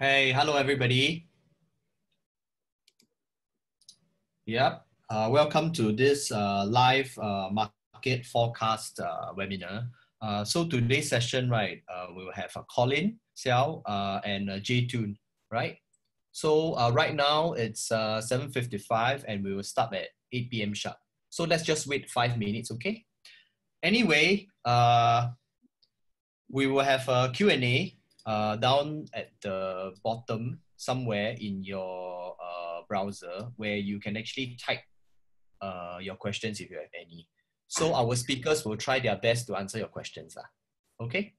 Hey, hello everybody. Yep, uh, welcome to this uh, live uh, market forecast uh, webinar. Uh, so today's session, right, uh, we will have a Collin, Seow, and Jay Tun, right? So right now it's 7.55 and we will start at 8 p.m. sharp. So let's just wait five minutes, okay? Anyway, we will have a Q&A uh, down at the bottom somewhere in your uh, browser where you can actually type uh, your questions if you have any. So our speakers will try their best to answer your questions. Uh. Okay?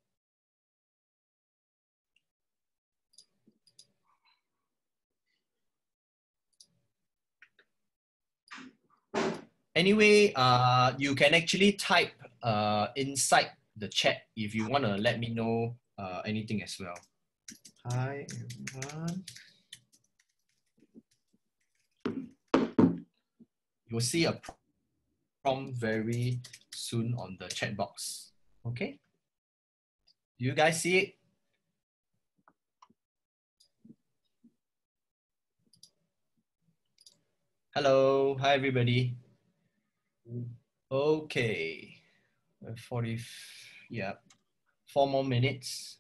Anyway, uh, you can actually type uh, inside the chat if you want to let me know uh, anything as well. Hi, everyone. You'll see a prompt very soon on the chat box. Okay? Do you guys see it? Hello, hi everybody. Okay, 40, yeah, four more minutes.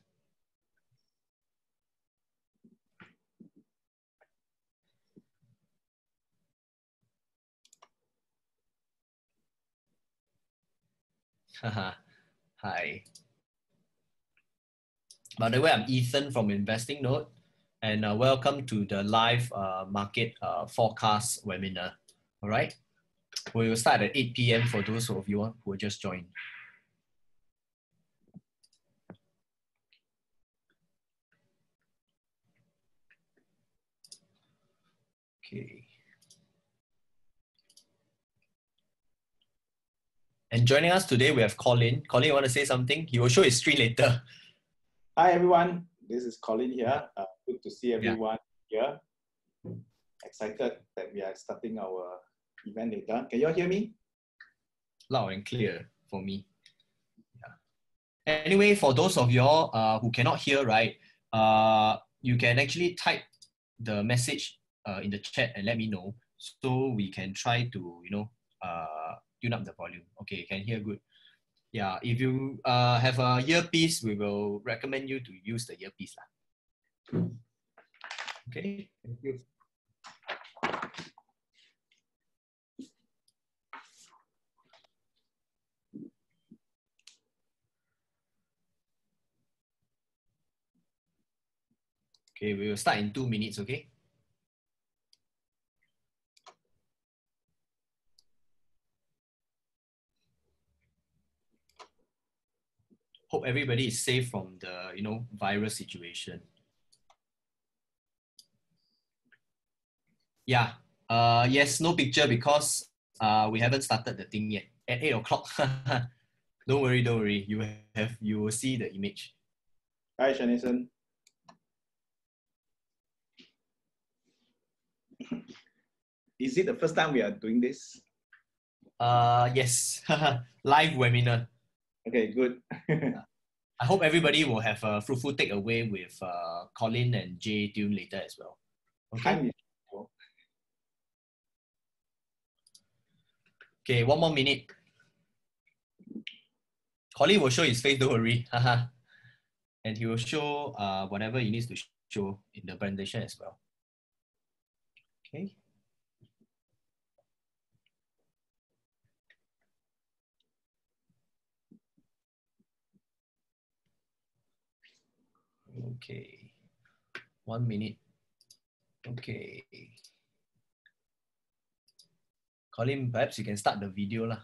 Hi. By the way, I'm Ethan from Investing Note, and uh, welcome to the live uh, market uh, forecast webinar. All right, we will start at 8 p.m. for those of you who just joined. Okay. And joining us today, we have Collin. Collin, you want to say something? He will show his screen later. Hi, everyone. This is Collin here. Uh, good to see everyone yeah. here. Excited that we are starting our event later. Can you all hear me? Loud and clear for me. Yeah. Anyway, for those of y'all uh, who cannot hear, right, uh, you can actually type the message uh, in the chat and let me know so we can try to you know uh, tune up the volume. Okay, you can hear good. Yeah, if you uh, have a earpiece, we will recommend you to use the earpiece. Lah. Okay, thank you. Okay, we will start in two minutes, okay? Hope everybody is safe from the you know virus situation. Yeah. Uh, yes, no picture because uh, we haven't started the thing yet. At eight o'clock. don't worry, don't worry. You have you will see the image. Hi, Shanison. Is it the first time we are doing this? Uh, yes. Live webinar. Okay, good. I hope everybody will have a fruitful takeaway with uh, Collin and Jay Tun later as well. Okay. Okay, one more minute. Collin will show his face, don't worry. and he will show uh, whatever he needs to show in the presentation as well. Okay. Okay. One minute. Okay. Collin, perhaps you can start the video lah.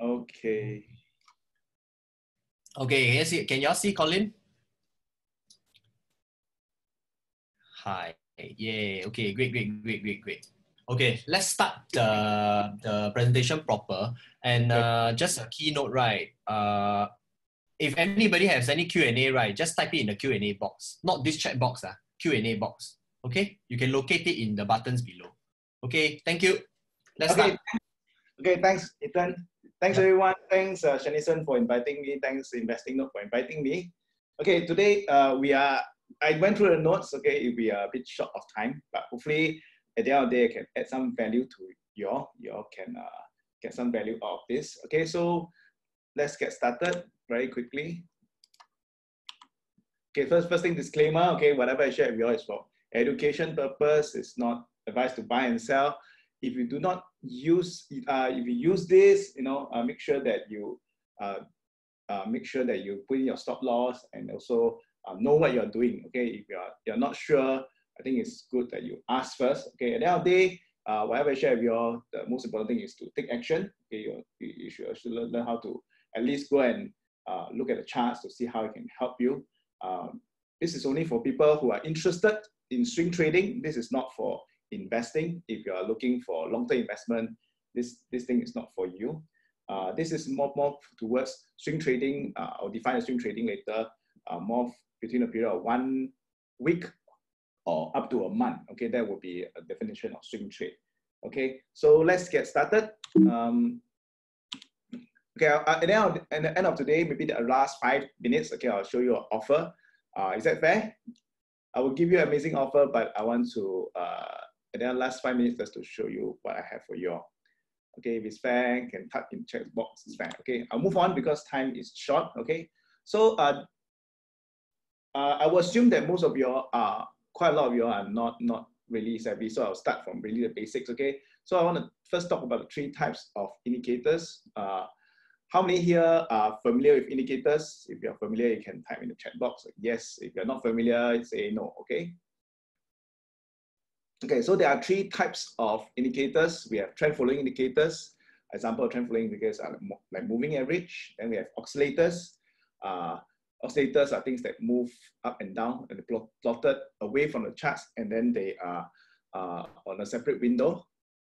Okay. Okay, can you see, can y'all see Collin? Hi. Yeah, okay, great, great, great, great, great. Okay, let's start the, the presentation proper. And uh, just a keynote, right? Uh, if anybody has any Q&A, right, just type it in the Q&A box. Not this chat box, uh, Q&A box. Okay, you can locate it in the buttons below. Okay, thank you. Let's okay. start. Okay, thanks, Ethan. Thanks, everyone. Thanks, uh, Shanison, for inviting me. Thanks, Investing Note, for inviting me. Okay, today uh, we are I went through the notes. Okay, it'll be a bit short of time, but hopefully at the end of the day, I can add some value to you all. You all can uh, get some value out of this. Okay, so let's get started very quickly. Okay, first, first thing disclaimer. Okay, whatever I share with you all is for education purpose. It's not advice to buy and sell. If you do not use, uh, if you use this, you know, uh, make sure that you uh, uh, make sure that you put in your stop loss and also uh, know what you're doing. Okay, if you're you're not sure, I think it's good that you ask first. Okay, at the end of the day, uh, whatever I share with you all, the most important thing is to take action. Okay, you, you should, learn how to at least go and uh, look at the charts to see how it can help you. Um, this is only for people who are interested in swing trading. This is not for investing. If you are looking for long-term investment, this, this thing is not for you. Uh, this is more, more towards swing trading. Uh, I'll define a swing trading later, uh, more between a period of one week or up to a month. Okay, that will be a definition of swing trade. Okay, so let's get started. Um, okay, at the, end of, at the end of today, maybe the last five minutes, okay, I'll show you an offer. Uh, is that fair? I will give you an amazing offer, but I want to, uh, at the last five minutes, just to show you what I have for you all. Okay, if it's fair, can type in check box, it's fair. Okay, I'll move on because time is short. Okay, so uh, uh, I will assume that most of you are, quite a lot of you are not, not really savvy. So I'll start from really the basics. Okay, so I want to first talk about the three types of indicators. Uh, how many here are familiar with indicators? If you're familiar, you can type in the chat box. Yes, if you're not familiar, say no, okay? Okay, so there are three types of indicators. We have trend following indicators. Example trend following indicators are like moving average. Then we have oscillators. Uh, oscillators are things that move up and down and plot, plotted away from the charts and then they are uh, on a separate window.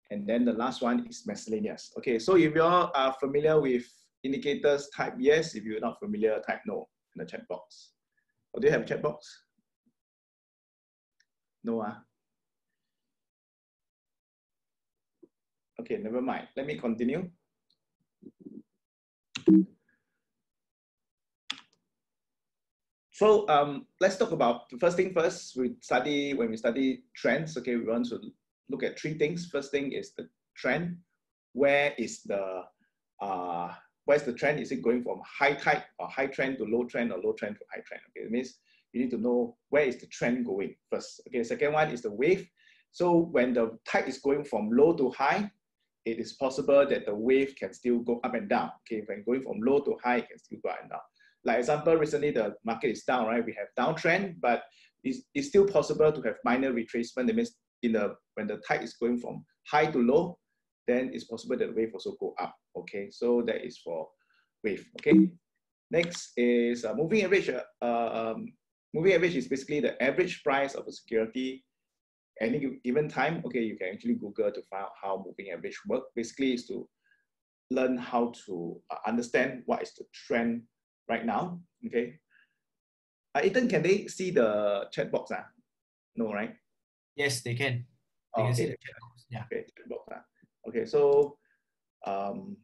And then the last one is miscellaneous. Okay, so if you are familiar with indicators, type yes. If you're not familiar, type no in the chat box. Or do you have a chat box? No, ah. Okay, never mind. Let me continue. So um, let's talk about the first thing first. We study when we study trends. Okay, we want to look at three things. First thing is the trend. Where is the uh, where's the trend? Is it going from high tide or high trend to low trend or low trend to high trend? Okay, it means you need to know where is the trend going first. Okay, second one is the wave. So when the tide is going from low to high, it is possible that the wave can still go up and down. Okay, when going from low to high, it can still go up and down. Like example, recently the market is down, right? We have downtrend, but it's, it's still possible to have minor retracement. That means in the when the tide is going from high to low, then it's possible that the wave also go up. Okay, so that is for wave. Okay, next is uh, moving average. Uh, um, moving average is basically the average price of a security any given time. Okay, you can actually Google to find out how moving average work. Basically, is to learn how to uh, understand what is the trend right now. Okay. Uh, Ethan, can they see the chat box? Uh? No, right? Yes, they can. They oh, can okay. see the chat box. Yeah. Okay, chat box. Uh. Okay, so um,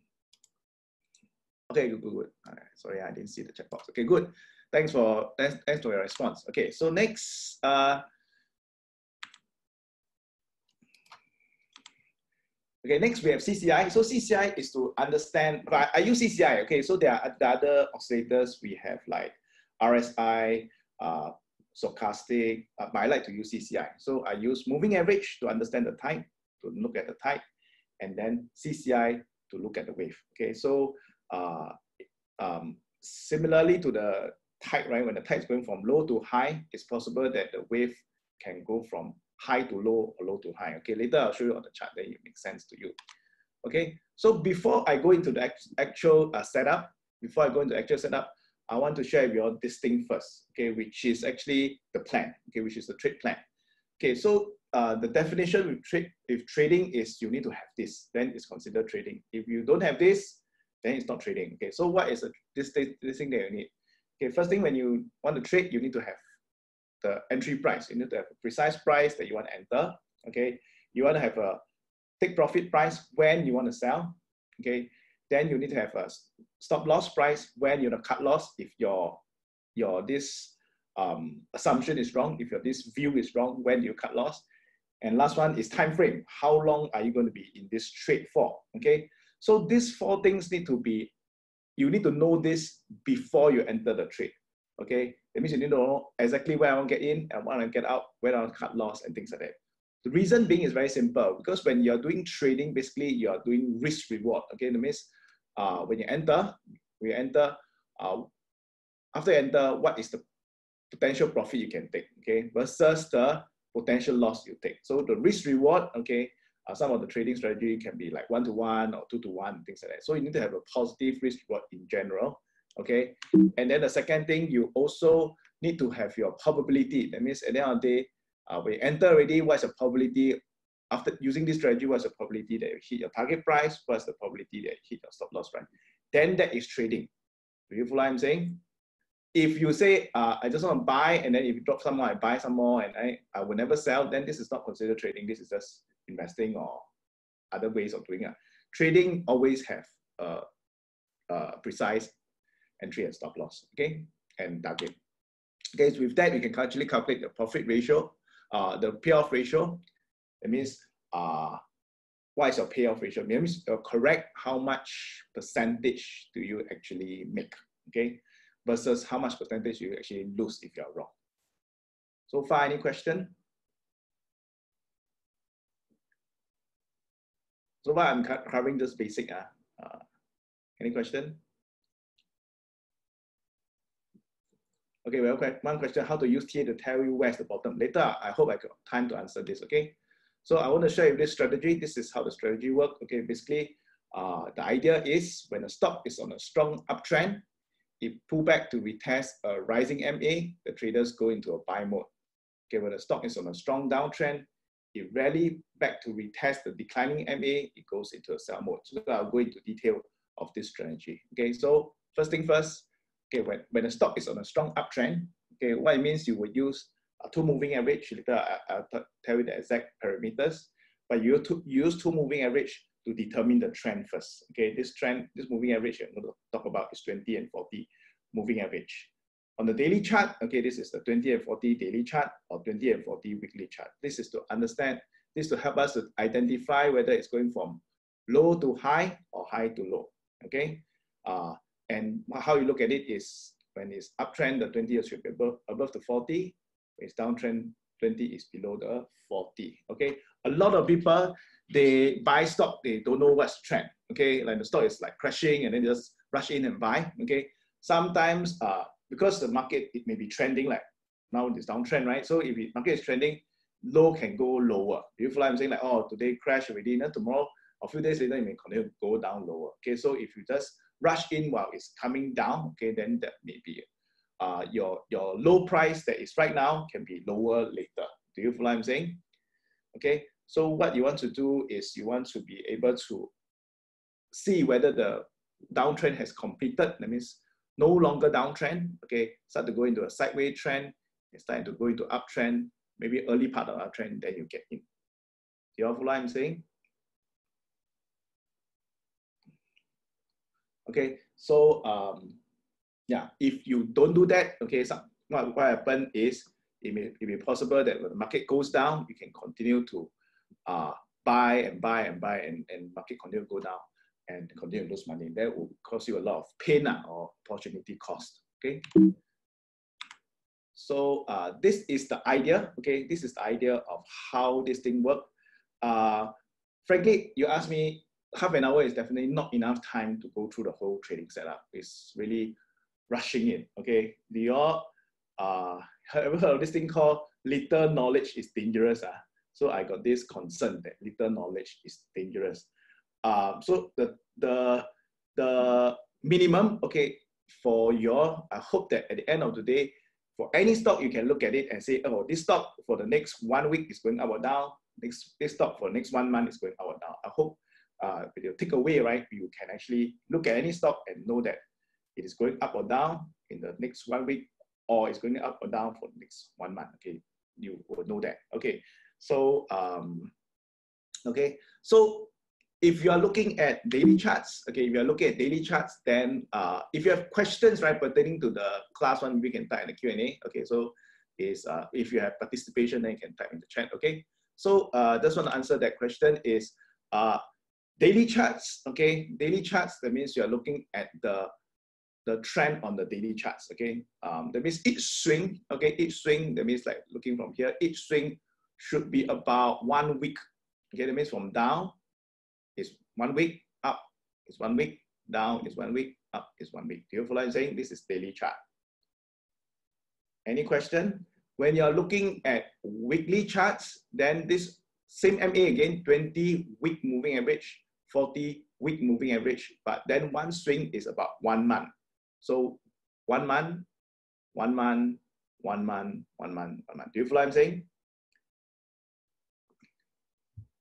okay, good, good, good. All right, sorry, I didn't see the chat box. Okay, good. Thanks for thanks, thanks for your response. Okay, so next, uh, okay, next we have CCI. So CCI is to understand. I use CCI. Okay, so there are the other oscillators we have like RSI, uh, stochastic, uh, but I like to use CCI. So I use moving average to understand the type, to look at the type and then CCI to look at the wave. Okay, so uh, um, similarly to the tide, right? When the tide is going from low to high, it's possible that the wave can go from high to low or low to high. Okay, later I'll show you on the chart that it makes sense to you. Okay, so before I go into the actual uh, setup, before I go into actual setup, I want to share with you all this thing first, okay, which is actually the plan, okay, which is the trade plan. Okay, so uh, the definition with if trading is you need to have this, then it's considered trading. If you don't have this, then it's not trading. Okay, so what is a, this, this thing that you need? Okay, first thing when you want to trade, you need to have the entry price. You need to have a precise price that you want to enter. Okay, you want to have a take profit price when you want to sell. Okay, then you need to have a stop loss price when you want to cut loss if your your this um, assumption is wrong, if your this view is wrong, when you cut loss? And last one is time frame. How long are you going to be in this trade for? Okay. So these four things need to be, you need to know this before you enter the trade. Okay. That means you need to know exactly where I want to get in and when I get out, where I want to cut loss and things like that. The reason being is very simple because when you're doing trading, basically you are doing risk reward. Okay. That means uh, when you enter, when you enter, uh, after you enter, what is the potential profit you can take, okay, versus the potential loss you take. So the risk reward, okay, uh, some of the trading strategy can be like one to one or two to one, things like that. So you need to have a positive risk reward in general, okay. And then the second thing, you also need to have your probability. That means at the end of the day, uh, when you enter already, what's the probability after using this strategy? What's the probability that you hit your target price? What's the probability that you hit your stop loss price? Then that is trading. Do you follow what I'm saying? If you say uh, I just want to buy and then if you drop some more, I buy some more and I, I will never sell, then this is not considered trading. This is just investing or other ways of doing it. Trading always have a, a precise entry and stop loss, okay, and target. Okay, so with that, we can actually calculate the profit ratio, uh, the payoff ratio. It means uh, what is your payoff ratio? It means uh, correct how much percentage do you actually make, okay? Versus how much percentage you actually lose if you're wrong. So far, any question? So far, I'm covering just basic. Uh, uh, any question? Okay, well, one question, how to use TA to tell you where's the bottom. Later, I hope I got time to answer this, okay? So I want to show you this strategy. This is how the strategy works. Okay, basically, uh, the idea is when a stock is on a strong uptrend, it pull back to retest a rising MA, the traders go into a buy mode. Okay, when the stock is on a strong downtrend, it rally back to retest the declining MA, it goes into a sell mode. So I'll go into detail of this strategy. Okay, so first thing first, okay, when, when the stock is on a strong uptrend, okay, what it means you would use a two moving average, later I, will tell you the exact parameters, but you use two moving average to determine the trend first. Okay, this trend, this moving average I'm going to talk about is 20 and 40 moving average. On the daily chart, okay, this is the 20 and 40 daily chart or 20 and 40 weekly chart. This is to understand, this to help us to identify whether it's going from low to high or high to low, okay? Uh, and how you look at it is when it's uptrend, the 20 should be above, above the 40. When it's downtrend, 20 is below the 40, okay? A lot of people, they buy stock, they don't know what's trend. Okay, like the stock is like crashing and then just rush in and buy. Okay, sometimes uh, because the market it may be trending like now it's downtrend, right? So if the market is trending, low can go lower. You feel like I'm saying like, oh, today crash already, then tomorrow, a few days later, it may continue to go down lower. Okay, so if you just rush in while it's coming down, okay, then that may be uh, your, your low price that is right now can be lower later. Do you feel what I'm saying? Okay, so what you want to do is you want to be able to see whether the downtrend has completed. That means no longer downtrend. Okay, start to go into a sideways trend. It's starting to go into uptrend. Maybe early part of uptrend, then you get in. Do you follow what I'm saying? Okay, so um, yeah, if you don't do that, okay, so what, what happen is it may, it may be possible that when the market goes down, you can continue to uh, buy and buy and buy and, and market continue to go down and continue to lose money. That will cause you a lot of pain uh, or opportunity cost. Okay. So uh, this is the idea. Okay, this is the idea of how this thing work. Uh, frankly, you ask me, half an hour is definitely not enough time to go through the whole trading setup. It's really rushing in. Okay, do you all uh, ever heard of this thing called little knowledge is dangerous? Uh? So I got this concern that little knowledge is dangerous. Um, so the, the, the minimum, okay, for your, I hope that at the end of the day, for any stock, you can look at it and say, oh, this stock for the next one week is going up or down. Next, this stock for next one month is going up or down. I hope uh, with your takeaway, right, you can actually look at any stock and know that it is going up or down in the next one week, or it's going up or down for the next one month. Okay, you will know that. Okay, so, um, okay, so if you are looking at daily charts, okay, if you are looking at daily charts, then uh, if you have questions, right, pertaining to the class one, we can type in the Q&A. Okay, so is uh, if you have participation, then you can type in the chat, okay? So uh, just want to answer that question is uh, daily charts, okay? Daily charts, that means you're looking at the the trend on the daily charts, okay? Um, that means each swing, okay, each swing, that means like looking from here, each swing should be about one week, okay? That means from down is one week, up is one week, down is one week, up is one week. Do you follow what I'm saying? This is daily chart. Any question? When you're looking at weekly charts, then this same MA again, 20 week moving average, 40 week moving average, but then one swing is about one month. So one month, one month, one month, one month, one month. Do you follow what I'm saying?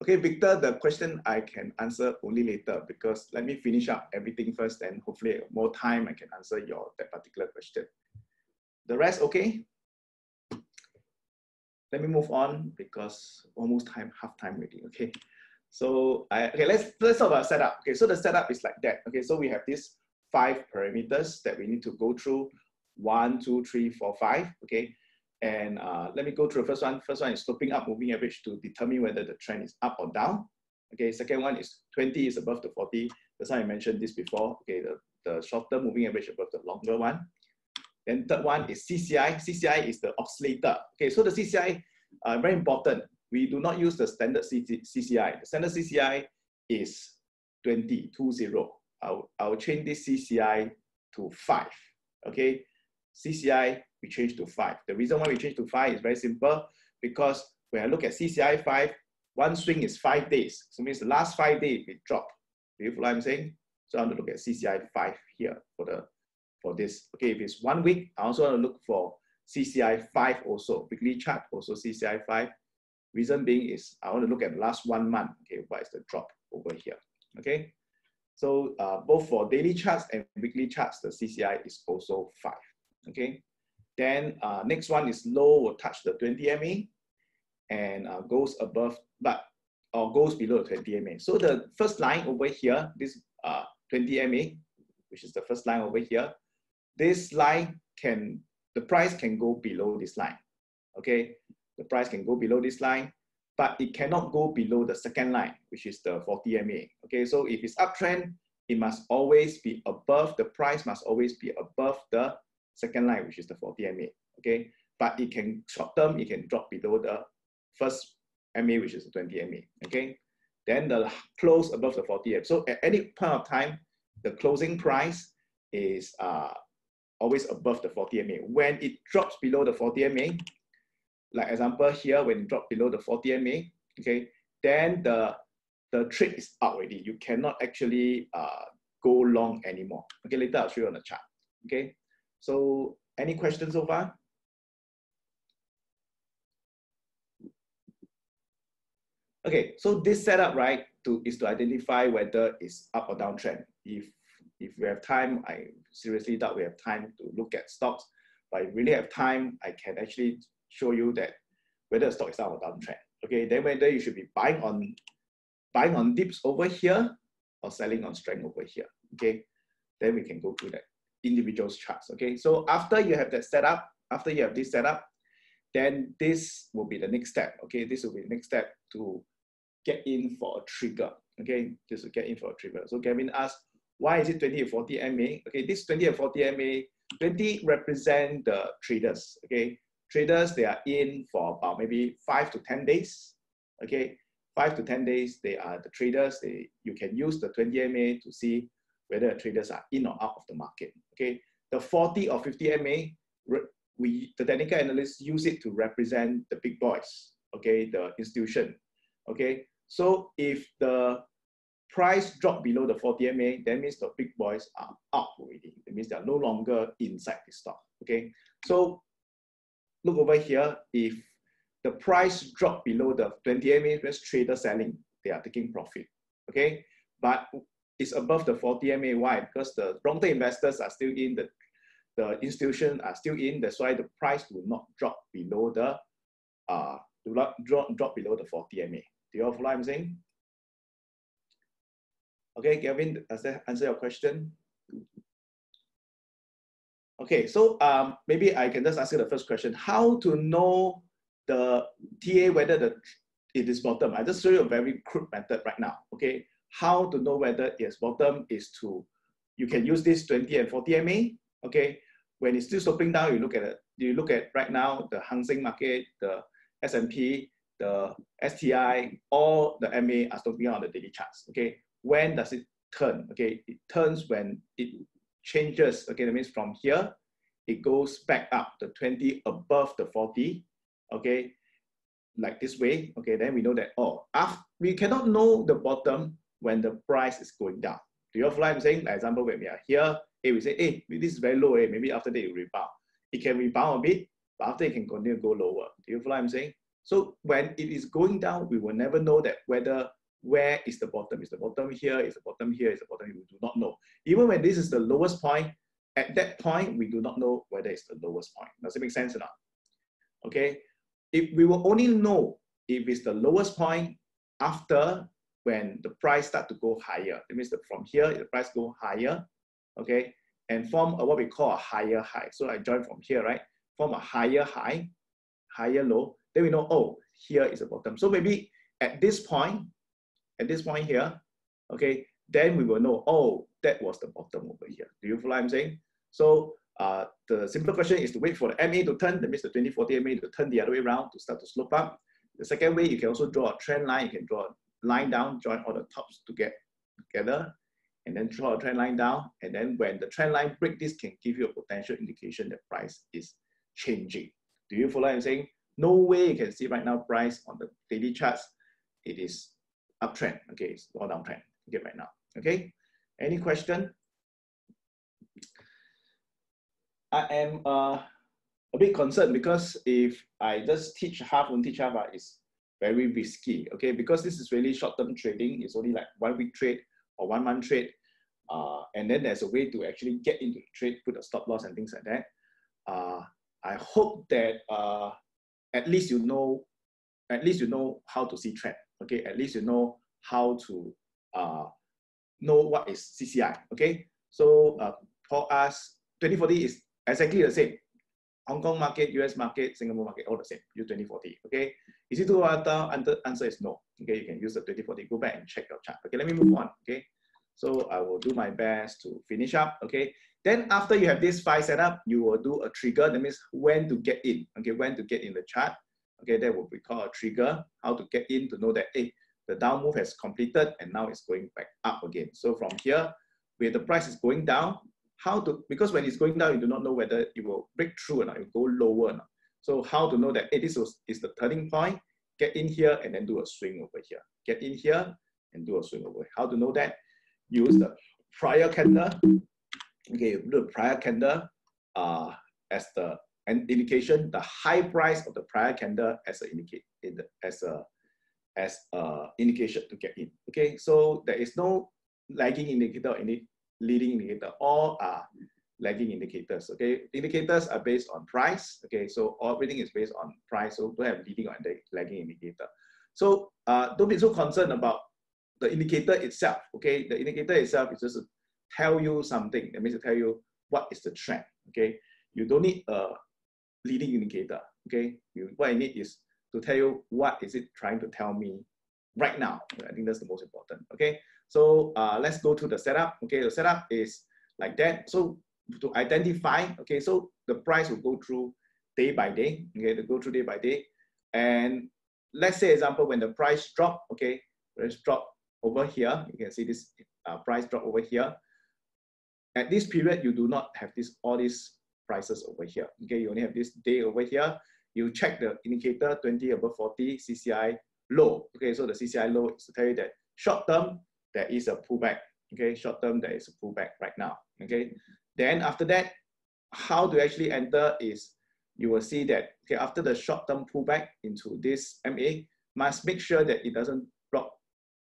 Okay, Victor, the question I can answer only later because let me finish up everything first and hopefully more time I can answer your that particular question. The rest okay? Let me move on because almost time, half time already, okay? So I, okay, let's, let's talk about setup. Okay, so the setup is like that. Okay, so we have these five parameters that we need to go through. One, two, three, four, five, okay? And uh, let me go through the first one. First one is sloping up moving average to determine whether the trend is up or down. Okay, second one is 20 is above the 40. That's how I mentioned this before. Okay, the, the shorter moving average above the longer one. Then third one is CCI. CCI is the oscillator. Okay, so the CCI, uh, very important. We do not use the standard CCI. The standard CCI is 20, 20. I'll, I'll change this CCI to 5. Okay, CCI we change to 5. The reason why we change to 5 is very simple because when I look at CCI 5, one swing is 5 days. So it means the last 5 days it dropped. Do you follow what I'm saying? So I'm to look at CCI 5 here for the for this. Okay, if it's one week, I also want to look for CCI 5 also, weekly chart, also CCI 5. Reason being is I want to look at the last one month. Okay, what is the drop over here? Okay, so uh, both for daily charts and weekly charts, the CCI is also 5. Okay, then uh, next one is low will touch the 20 MA and uh, goes above, but or goes below the 20 MA. So the first line over here, this uh, 20 MA, which is the first line over here, this line can, the price can go below this line, okay? The price can go below this line, but it cannot go below the second line, which is the 40 MA, okay? So if it's uptrend, it must always be above, the price must always be above the second line, which is the 40 MA, okay? But it can, short term, it can drop below the first MA, which is the 20 MA, okay? Then the close above the 40 MA. So at any point of time, the closing price is uh, always above the 40 MA. When it drops below the 40 MA, like example here, when it drops below the 40 MA, okay, then the, the trade is out already. You cannot actually uh, go long anymore. Okay, later I'll show you on the chart. Okay, so any questions so far? Okay, so this setup, right, to, is to identify whether it's up or down trend. If, if we have time, I seriously doubt we have time to look at stocks, but if we really have time, I can actually show you that whether the stock is up or down trend. Okay, then whether you should be buying on buying on dips over here or selling on strength over here. Okay, then we can go through that individuals charts. Okay, so after you have that setup, after you have this setup, then this will be the next step. Okay, this will be the next step to get in for a trigger. Okay, this will get in for a trigger. So Gavin asked, why is it 20 or 40 MA? Okay, this 20 or 40 MA, 20 represent the traders. Okay, traders they are in for about maybe five to 10 days. Okay, five to 10 days, they are the traders. They you can use the 20 MA to see whether traders are in or out of the market. Okay, the 40 or 50 MA, we the technical analysts use it to represent the big boys. Okay, the institution. Okay, so if the price drop below the 40 MA, that means the big boys are out already. It means they are no longer inside the stock. Okay, so look over here. If the price drop below the 20 MA, means trader selling, they are taking profit. Okay, but is above the 40 MA. Why? Because the long-term investors are still in, the, the institution are still in. That's why the price will not drop below the, uh, not drop, drop below the 40 MA. Do you all follow what I'm saying? Okay, Gavin, does that answer your question? Okay, so um, maybe I can just ask you the first question. How to know the TA whether the it is bottom? I just show you a very crude method right now. Okay, how to know whether it's bottom is to you can use this 20 and 40 MA. Okay, when it's still sloping down, you look at it. You look at right now the Hang Seng market, the S&P, the STI, all the MA are sloping on the daily charts. Okay, when does it turn? Okay, it turns when it changes. Okay, that means from here, it goes back up the 20 above the 40. Okay, like this way. Okay, then we know that oh, after, we cannot know the bottom when the price is going down. Do you follow what I'm saying? For example, when we are here, hey, we say, eh, hey, this is very low, hey, maybe after that it rebound. It can rebound a bit, but after it can continue to go lower. Do you follow what I'm saying? So when it is going down, we will never know that whether where is the bottom? Is the bottom here? Is the bottom here? Is the bottom here? We do not know. Even when this is the lowest point, at that point, we do not know whether it's the lowest point. Does it make sense or not? Okay. If we will only know if it's the lowest point after when the price start to go higher. That means that from here, the price go higher, okay, and form a, what we call a higher high. So I join from here, right? Form a higher high, higher low. Then we know, oh, here is the bottom. So maybe at this point, at this point here, okay, then we will know, oh, that was the bottom over here. Do you follow what I'm saying? So uh, the simple question is to wait for the MA to turn, that means the 2040 MA to turn the other way around to start to slope up. The second way, you can also draw a trend line. You can draw a line down, join all the tops to get together, and then draw a trend line down. And then when the trend line break, this can give you a potential indication that price is changing. Do you follow what I'm saying? No way you can see right now price on the daily charts. It is uptrend. Okay, it's all downtrend. Okay, right now. Okay, any question? I am uh, a bit concerned because if I just teach half and teach half, uh, it's very risky. Okay, because this is really short-term trading. It's only like one week trade or one month trade. Uh, and then there's a way to actually get into the trade, put a stop loss and things like that. Uh, I hope that uh, at least you know, at least you know how to see trend. Okay, at least you know how to uh, know what is CCI. Okay, so uh, for us, 2040 is exactly the same. Hong Kong market, US market, Singapore market, all the same. Use 2040. Okay. Is it too volatile? Answer, is no. Okay. You can use the 2040. Go back and check your chart. Okay. Let me move on. Okay. So I will do my best to finish up. Okay. Then after you have this five setup, you will do a trigger. That means when to get in. Okay. When to get in the chart. Okay. That will be called a trigger. How to get in to know that hey, the down move has completed and now it's going back up again. So from here, where the price is going down, how to, because when it's going down, you do not know whether it will break through or not, it will go lower or not. So how to know that hey, this was, is the turning point, get in here and then do a swing over here. Get in here and do a swing over here. How to know that? Use the prior candle. Okay, the prior candle uh, as the an indication, the high price of the prior candle as a indicate as a as a indication to get in. Okay, so there is no lagging indicator or any leading indicator. All are lagging indicators. Okay, indicators are based on price. Okay, so everything is based on price. So don't have leading or lagging indicator. So uh, don't be so concerned about the indicator itself. Okay, the indicator itself is just to tell you something. That means to tell you what is the trend. Okay, you don't need a leading indicator. Okay, you, what I need is to tell you what is it trying to tell me right now. I think that's the most important. Okay, so uh, let's go to the setup. Okay, the setup is like that. So to identify, okay, so the price will go through day by day. Okay, to go through day by day, and let's say example when the price drop. Okay, let's drop over here. You can see this uh, price drop over here. At this period, you do not have this all these prices over here. Okay, you only have this day over here you check the indicator 20 above 40 CCI low. Okay, so the CCI low is to tell you that short term, there is a pullback. Okay, short term, there is a pullback right now. Okay, then after that, how to actually enter is you will see that okay, after the short term pullback into this MA, must make sure that it doesn't drop,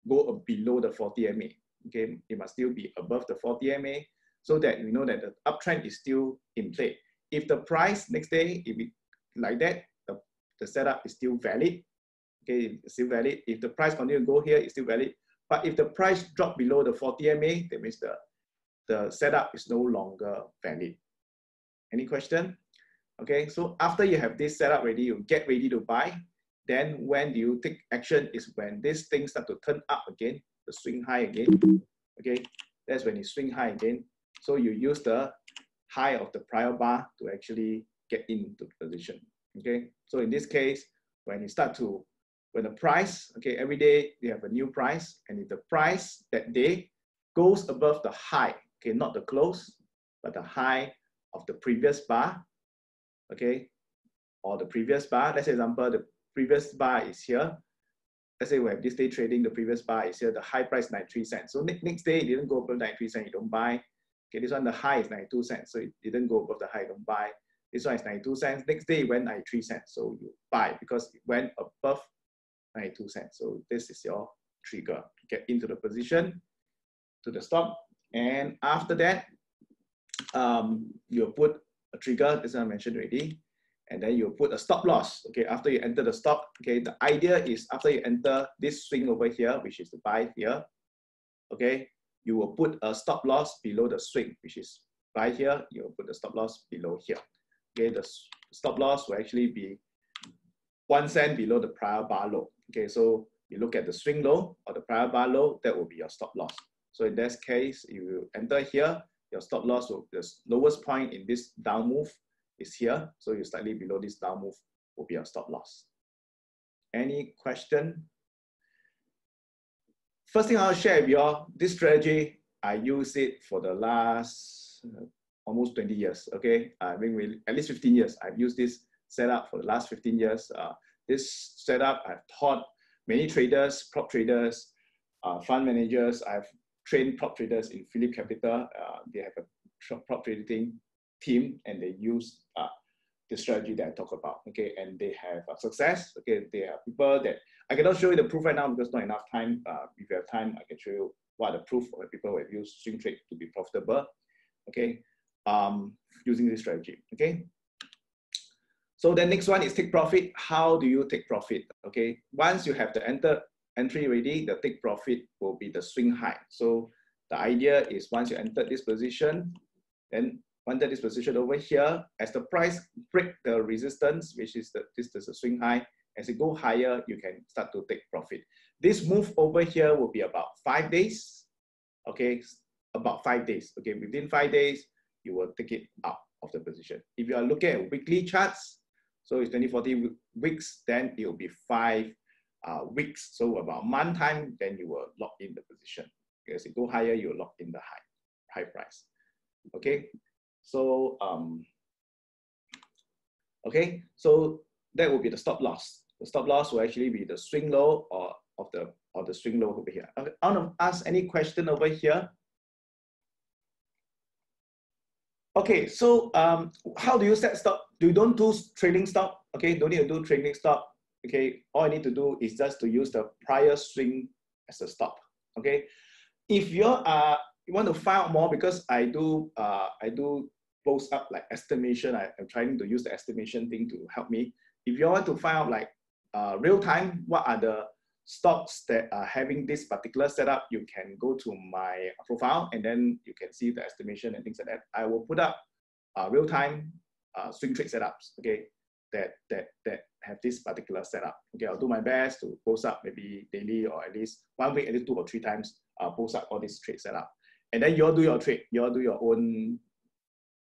go below the 40 MA. Okay, it must still be above the 40 MA so that we know that the uptrend is still in play. If the price next day, if it like that, the, the setup is still valid. Okay, it's still valid. If the price continue to go here, it's still valid. But if the price drop below the 40 MA, that means the, the setup is no longer valid. Any question? Okay, so after you have this setup ready, you get ready to buy. Then when do you take action is when this thing start to turn up again, the swing high again. Okay, that's when you swing high again. So you use the high of the prior bar to actually get into position. Okay, so in this case, when you start to, when the price, okay, every day they have a new price, and if the price that day goes above the high, okay, not the close, but the high of the previous bar, okay, or the previous bar. Let's say example, the previous bar is here. Let's say we have this day trading, the previous bar is here, the high price 93 cents. So next day it didn't go above 93 cents, you don't buy. Okay, this one the high is 92 cents, so it didn't go above the high, don't buy. This one is 92 cents. Next day it went 93 cents, so you buy because it went above 92 cents. So this is your trigger. Get into the position to the stop, and after that, um, you put a trigger. One I mentioned already, and then you put a stop loss. Okay, after you enter the stop. Okay, the idea is after you enter this swing over here, which is the buy here. Okay, you will put a stop loss below the swing, which is buy here. You will put the stop loss below here. Okay, the stop loss will actually be one cent below the prior bar low. Okay, so you look at the swing low or the prior bar low, that will be your stop loss. So in this case, you enter here, your stop loss will, the lowest point in this down move is here. So you slightly below this down move will be your stop loss. Any question? First thing I'll share with you all, this strategy, I use it for the last uh, almost 20 years, okay? I mean, at least 15 years. I've used this setup for the last 15 years. Uh, this setup, I've taught many traders, prop traders, uh, fund managers. I've trained prop traders in Phillip Capital. Uh, they have a prop trading team and they use uh, the strategy that I talk about. Okay, and they have success. Okay, they are people that I cannot show you the proof right now because not enough time. Uh, if you have time, I can show you what the proof of people who have used swing trade to be profitable. Okay, um, using this strategy. Okay. So the next one is take profit. How do you take profit? Okay, once you have the enter entry ready, the take profit will be the swing high. So the idea is once you enter this position, then under this position over here, as the price break the resistance, which is the, this is a swing high, as it go higher, you can start to take profit. This move over here will be about five days, okay, about five days. Okay, within five days, you will take it out of the position. If you are looking at weekly charts, so it's 20, 40 weeks, then it will be five uh, weeks. So about month time, then you will lock in the position. As it go higher, you lock in the high, high price. Okay, so um, okay, so that will be the stop loss. The stop loss will actually be the swing low or of the or the swing low over here. I to ask any question over here. Okay, so um, how do you set stop? Do you don't do trailing stop. Okay, don't need to do trailing stop. Okay, all I need to do is just to use the prior swing as a stop. Okay, if you are you want to find out more because I do uh, I do post up like estimation. I, am trying to use the estimation thing to help me. If you want to find out like uh, real time, what are the stocks that are having this particular setup, you can go to my profile and then you can see the estimation and things like that. I will put up uh, real time uh, swing trade setups. Okay, that that that have this particular setup. Okay, I'll do my best to post up maybe daily or at least one week, at least two or three times, uh, post up all this trade setup. And then you'll do your trade, you'll do your own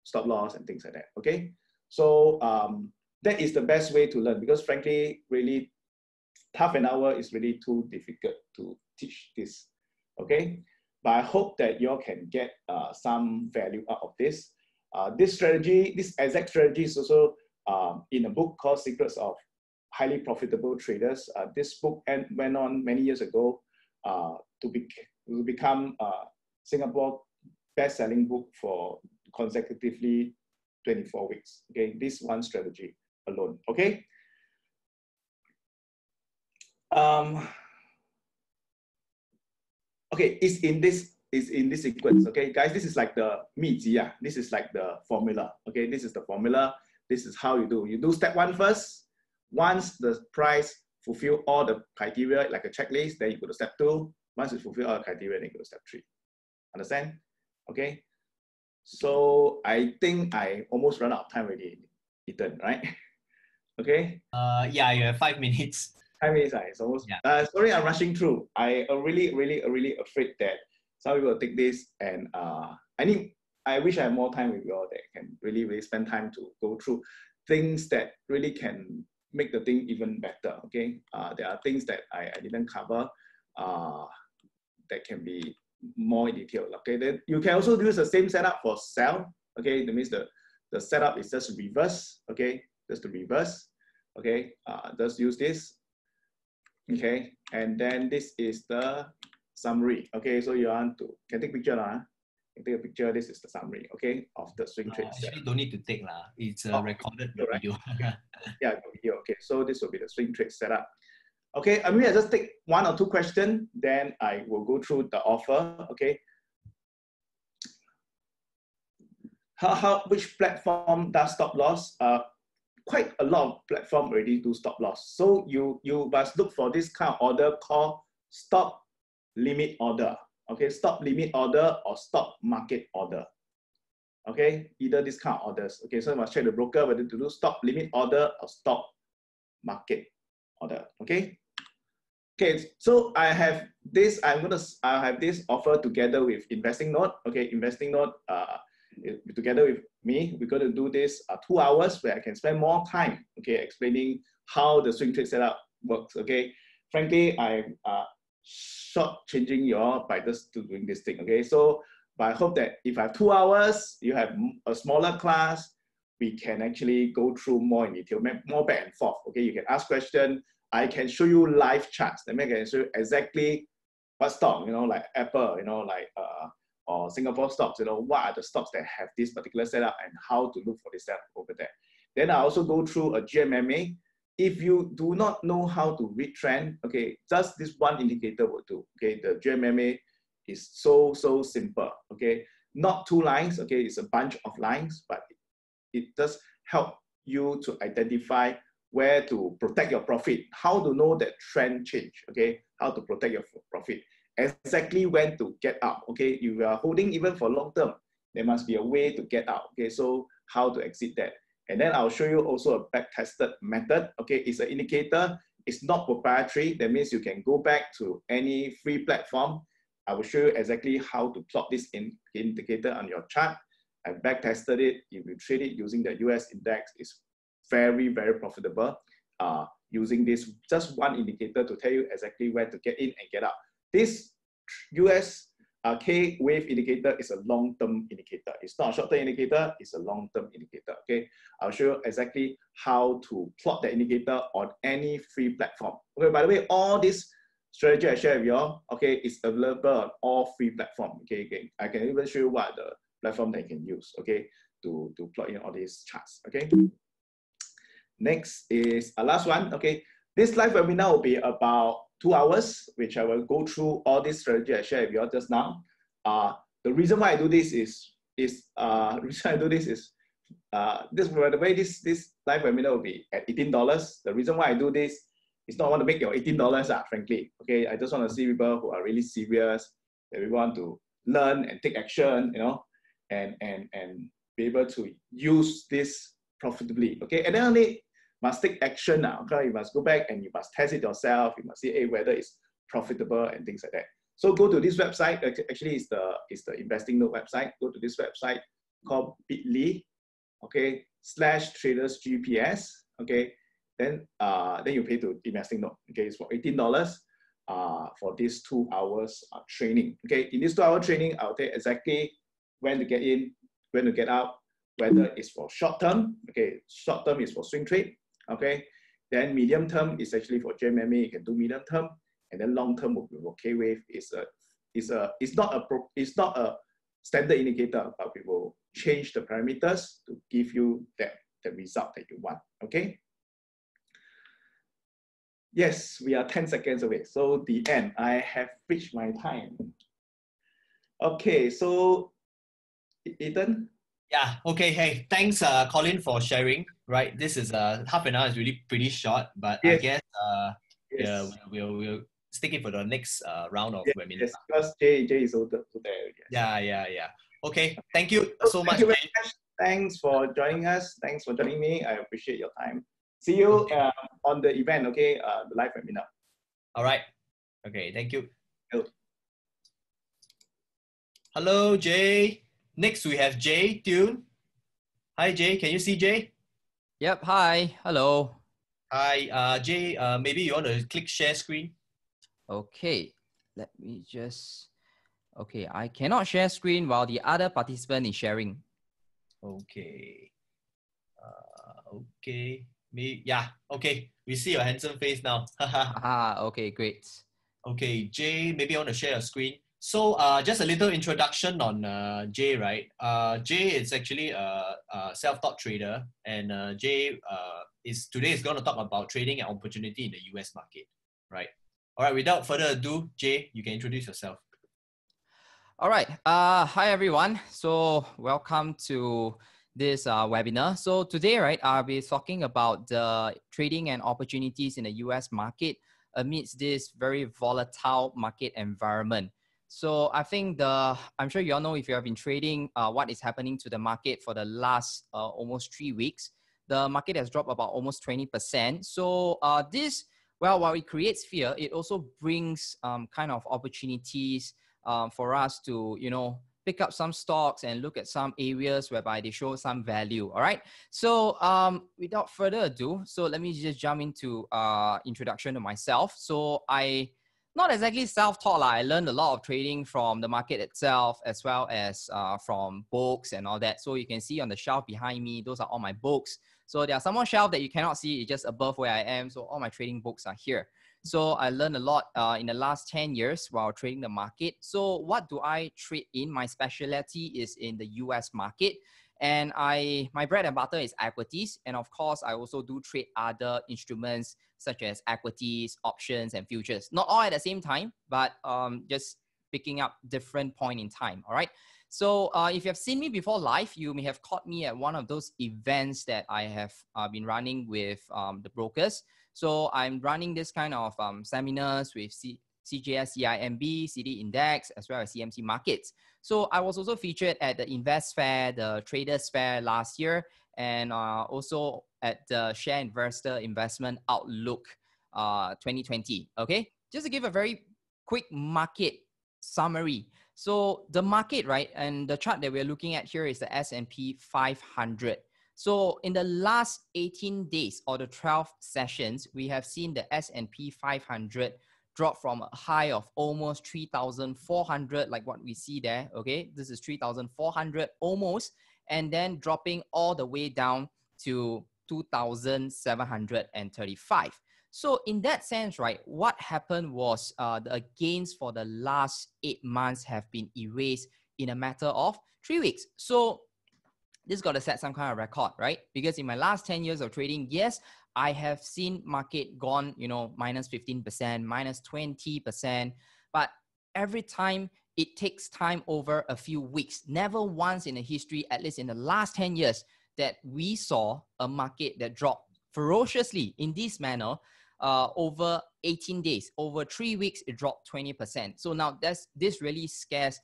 stop loss and things like that. Okay, so um, that is the best way to learn because frankly, really half an hour is really too difficult to teach this. Okay, but I hope that you all can get uh, some value out of this. Uh, this strategy, this exact strategy is also um, in a book called Secrets of Highly Profitable Traders. Uh, this book went on many years ago uh, to, be, to become uh, Singapore best-selling book for consecutively 24 weeks. Okay, this one strategy alone. Okay. Um, okay, it's in this is in this sequence. Okay, guys, this is like the 秘籍, yeah. This is like the formula. Okay, this is the formula. This is how you do. You do step one first. Once the price fulfill all the criteria, like a checklist, then you go to step two. Once you fulfill all the criteria, then go to step three. Understand? Okay. So I think I almost run out of time already, Ethan, right? okay. Uh, yeah, you have five minutes. Minutes, uh, it's almost. Yeah. Uh, sorry, I'm rushing through. I am really, really, really afraid that some people take this and uh, I need. I wish I had more time with you all that can really, really spend time to go through things that really can make the thing even better. Okay, uh, there are things that I, I didn't cover uh, that can be more in detail. Okay, then you can also use the same setup for cell. Okay, that means the the setup is just reverse. Okay, just the reverse. Okay, uh, just use this. Okay, and then this is the summary. Okay, so you want to can take picture now. Can take a picture. This is the summary. Okay, of the swing Uh, trade. setup. actually, don't need to take lah. It's a Oh, recorded you're right. video. Yeah, video. Okay, so this will be the swing trade setup. Okay, I mean, I just take one or two questions, then I will go through the offer. Okay. How, how which platform does stop loss? Uh, quite a lot of platform already do stop loss. So you you must look for this kind of order called stop limit order. Okay, stop limit order or stop market order. Okay, either this kind of orders. Okay, so you must check the broker whether to do stop limit order or stop market order. Okay. Okay, so I have this. I'm gonna. I have this offer together with Investing Note. Okay, Investing Note. Uh, together with me, we're gonna do this uh, two hours where I can spend more time. Okay, explaining how the swing trade setup works. Okay, frankly, I'm uh, short changing your by just doing this thing. Okay, so but I hope that if I have two hours, you have a smaller class, we can actually go through more in detail, more back and forth. Okay, you can ask question. I can show you live charts. I can show you exactly what stock, you know, like Apple, you know, like uh, or Singapore stocks, you know, what are the stocks that have this particular setup and how to look for this setup over there. Then I also go through a GMMA. If you do not know how to read trend, okay, just this one indicator will do. Okay, the GMMA is so so simple. Okay, not two lines. Okay, it's a bunch of lines, but it does help you to identify where to protect your profit, how to know that trend change, okay, how to protect your profit, exactly when to get out, okay, you are holding even for long term, there must be a way to get out, okay, so how to exit that. And then I'll show you also a back tested method, okay, it's an indicator, it's not proprietary, that means you can go back to any free platform. I will show you exactly how to plot this in, indicator on your chart. I back tested it. If you trade it using the US index, it's very, very profitable. Uh, using this just one indicator to tell you exactly where to get in and get out. This US uh, K wave indicator is a long-term indicator. It's not a short-term indicator, it's a long-term indicator. Okay, I'll show you exactly how to plot the indicator on any free platform. Okay, by the way, all this strategy I share with you all, okay, is available on all free platform. Okay, okay. I can even show you what the platform that you can use, okay, to, to plot in all these charts, okay. Next is a last one, okay. This live webinar will be about two hours, which I will go through all this strategy I shared with you all just now. Uh, the reason why I do this is, is uh, reason I do this is, uh, this by the way, this this live webinar will be at eighteen dollars. The reason why I do this is not want to make your eighteen dollars, uh, frankly. Okay, I just want to see people who are really serious, that we want to learn and take action, you know, and and and be able to use this profitably. Okay, and then only must take action now. Okay, you must go back and you must test it yourself. You must see hey, whether it's profitable and things like that. So go to this website. Actually, it's the it's the investing note website. Go to this website called Bitly, okay, slash traders GPS. Okay, then uh then you pay to investing note. Okay, it's for eighteen dollars. Uh, for these two hours uh, training. Okay, in this two hour training, I'll tell exactly when to get in, when to get out, whether it's for short term. Okay, short term is for swing trade. Okay, then medium term is actually for GMMA. You can do medium term, and then long term will be for K wave. Is a is a it's not a it's not a standard indicator, but we will change the parameters to give you that the result that you want. Okay. Yes, we are 10 seconds away. So the end, I have reached my time. Okay, so Ethan, Yeah. Okay. Hey, thanks, uh, Collin, for sharing. Right. This is uh half an hour is really pretty short, but I guess uh yeah we'll we'll, we'll stick it for the next uh, round of yes, webinar. yes, because Jay, Jay is over, over there. Yes. Yeah, yeah, yeah. Okay, thank you so Thank much. you much. Thanks for joining us. Thanks for joining me. I appreciate your time. See you Okay. uh, on the event, okay? Uh, the live webinar. All right. Okay, thank you. Hello. Hello, Jay. Next, we have Jay Tun. Hi, Jay. Can you see Jay? Yep. Hi. Hello. Hi, uh, Jay. Uh, maybe you want to click share screen. Okay. Let me just. Okay. I cannot share screen while the other participant is sharing. Okay. Uh, okay. Me, yeah. Okay. We see your handsome face now. Ah. Okay. Great. Okay, Jay, maybe you want to share your screen. So, uh, just a little introduction on uh, Jay, right? Uh, Jay is actually a, a self-taught trader, and uh, Jay uh, is today is going to talk about trading and opportunity in the US market, right? All right. Without further ado, Jay, you can introduce yourself. All right. Uh, hi everyone. So welcome to this uh, webinar. So today, right, I'll be talking about the trading and opportunities in the U.S. market amidst this very volatile market environment. So I think the I'm sure you all know if you have been trading, uh, what is happening to the market for the last uh, almost three weeks. The market has dropped about almost 20%. So uh, this, well, while it creates fear, it also brings um, kind of opportunities um, for us to, you know, pick up some stocks and look at some areas whereby they show some value. All right. So um, without further ado, so let me just jump into uh, introduction to myself. So I not exactly self-taught. Like I learned a lot of trading from the market itself, as well as uh, from books and all that. So you can see on the shelf behind me, those are all my books. So there are some more shelf that you cannot see, it's just above where I am. So all my trading books are here. So I learned a lot uh, in the last 10 years while trading the market. So what do I trade in? My specialty is in the US market. And I my bread and butter is equities. And of course, I also do trade other instruments such as equities, options, and futures. Not all at the same time, but um, just picking up different point in time. All right. So uh, if you have seen me before live, you may have caught me at one of those events that I have uh, been running with um, the brokers. So I'm running this kind of um, seminars with C- CGS, CIMB, City Index, as well as CMC Markets. So I was also featured at the Invest Fair, the Traders Fair last year, and uh, also at the Share Investor Investment Outlook uh, 2020. Okay, just to give a very quick market summary. So the market, right, and the chart that we're looking at here is the S&P 500. So in the last 18 days or the 12 sessions, we have seen the S&P 500 drop from a high of almost 3,400, like what we see there. Okay, this is 3,400 almost, and then dropping all the way down to 2,735. So in that sense, right, what happened was uh, the gains for the last eight months have been erased in a matter of three weeks. So this got to set some kind of record, right? Because in my last 10 years of trading, yes, I have seen market gone, you know, minus 15%, minus 20%, but every time it takes time over a few weeks. Never once in the history, at least in the last 10 years, that we saw a market that dropped ferociously in this manner uh, over 18 days. Over three weeks, it dropped 20%. So now that's, this really scares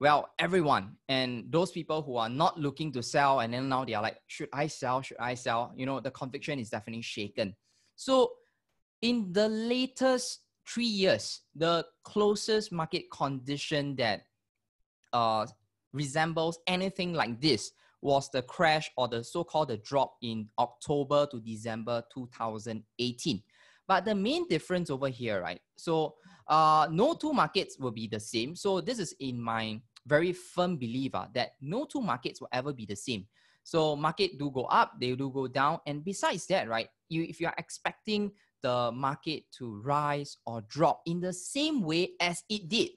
well, everyone and those people who are not looking to sell, and then now they are like, should I sell? Should I sell? You know, the conviction is definitely shaken. So, in the latest three years, the closest market condition that uh, resembles anything like this was the crash or the so-called the drop in October to December 2018. But the main difference over here, right? So uh, no two markets will be the same. So this is in my very firm belief uh, that no two markets will ever be the same. So market do go up, they do go down. And besides that, right, you if you are expecting the market to rise or drop in the same way as it did,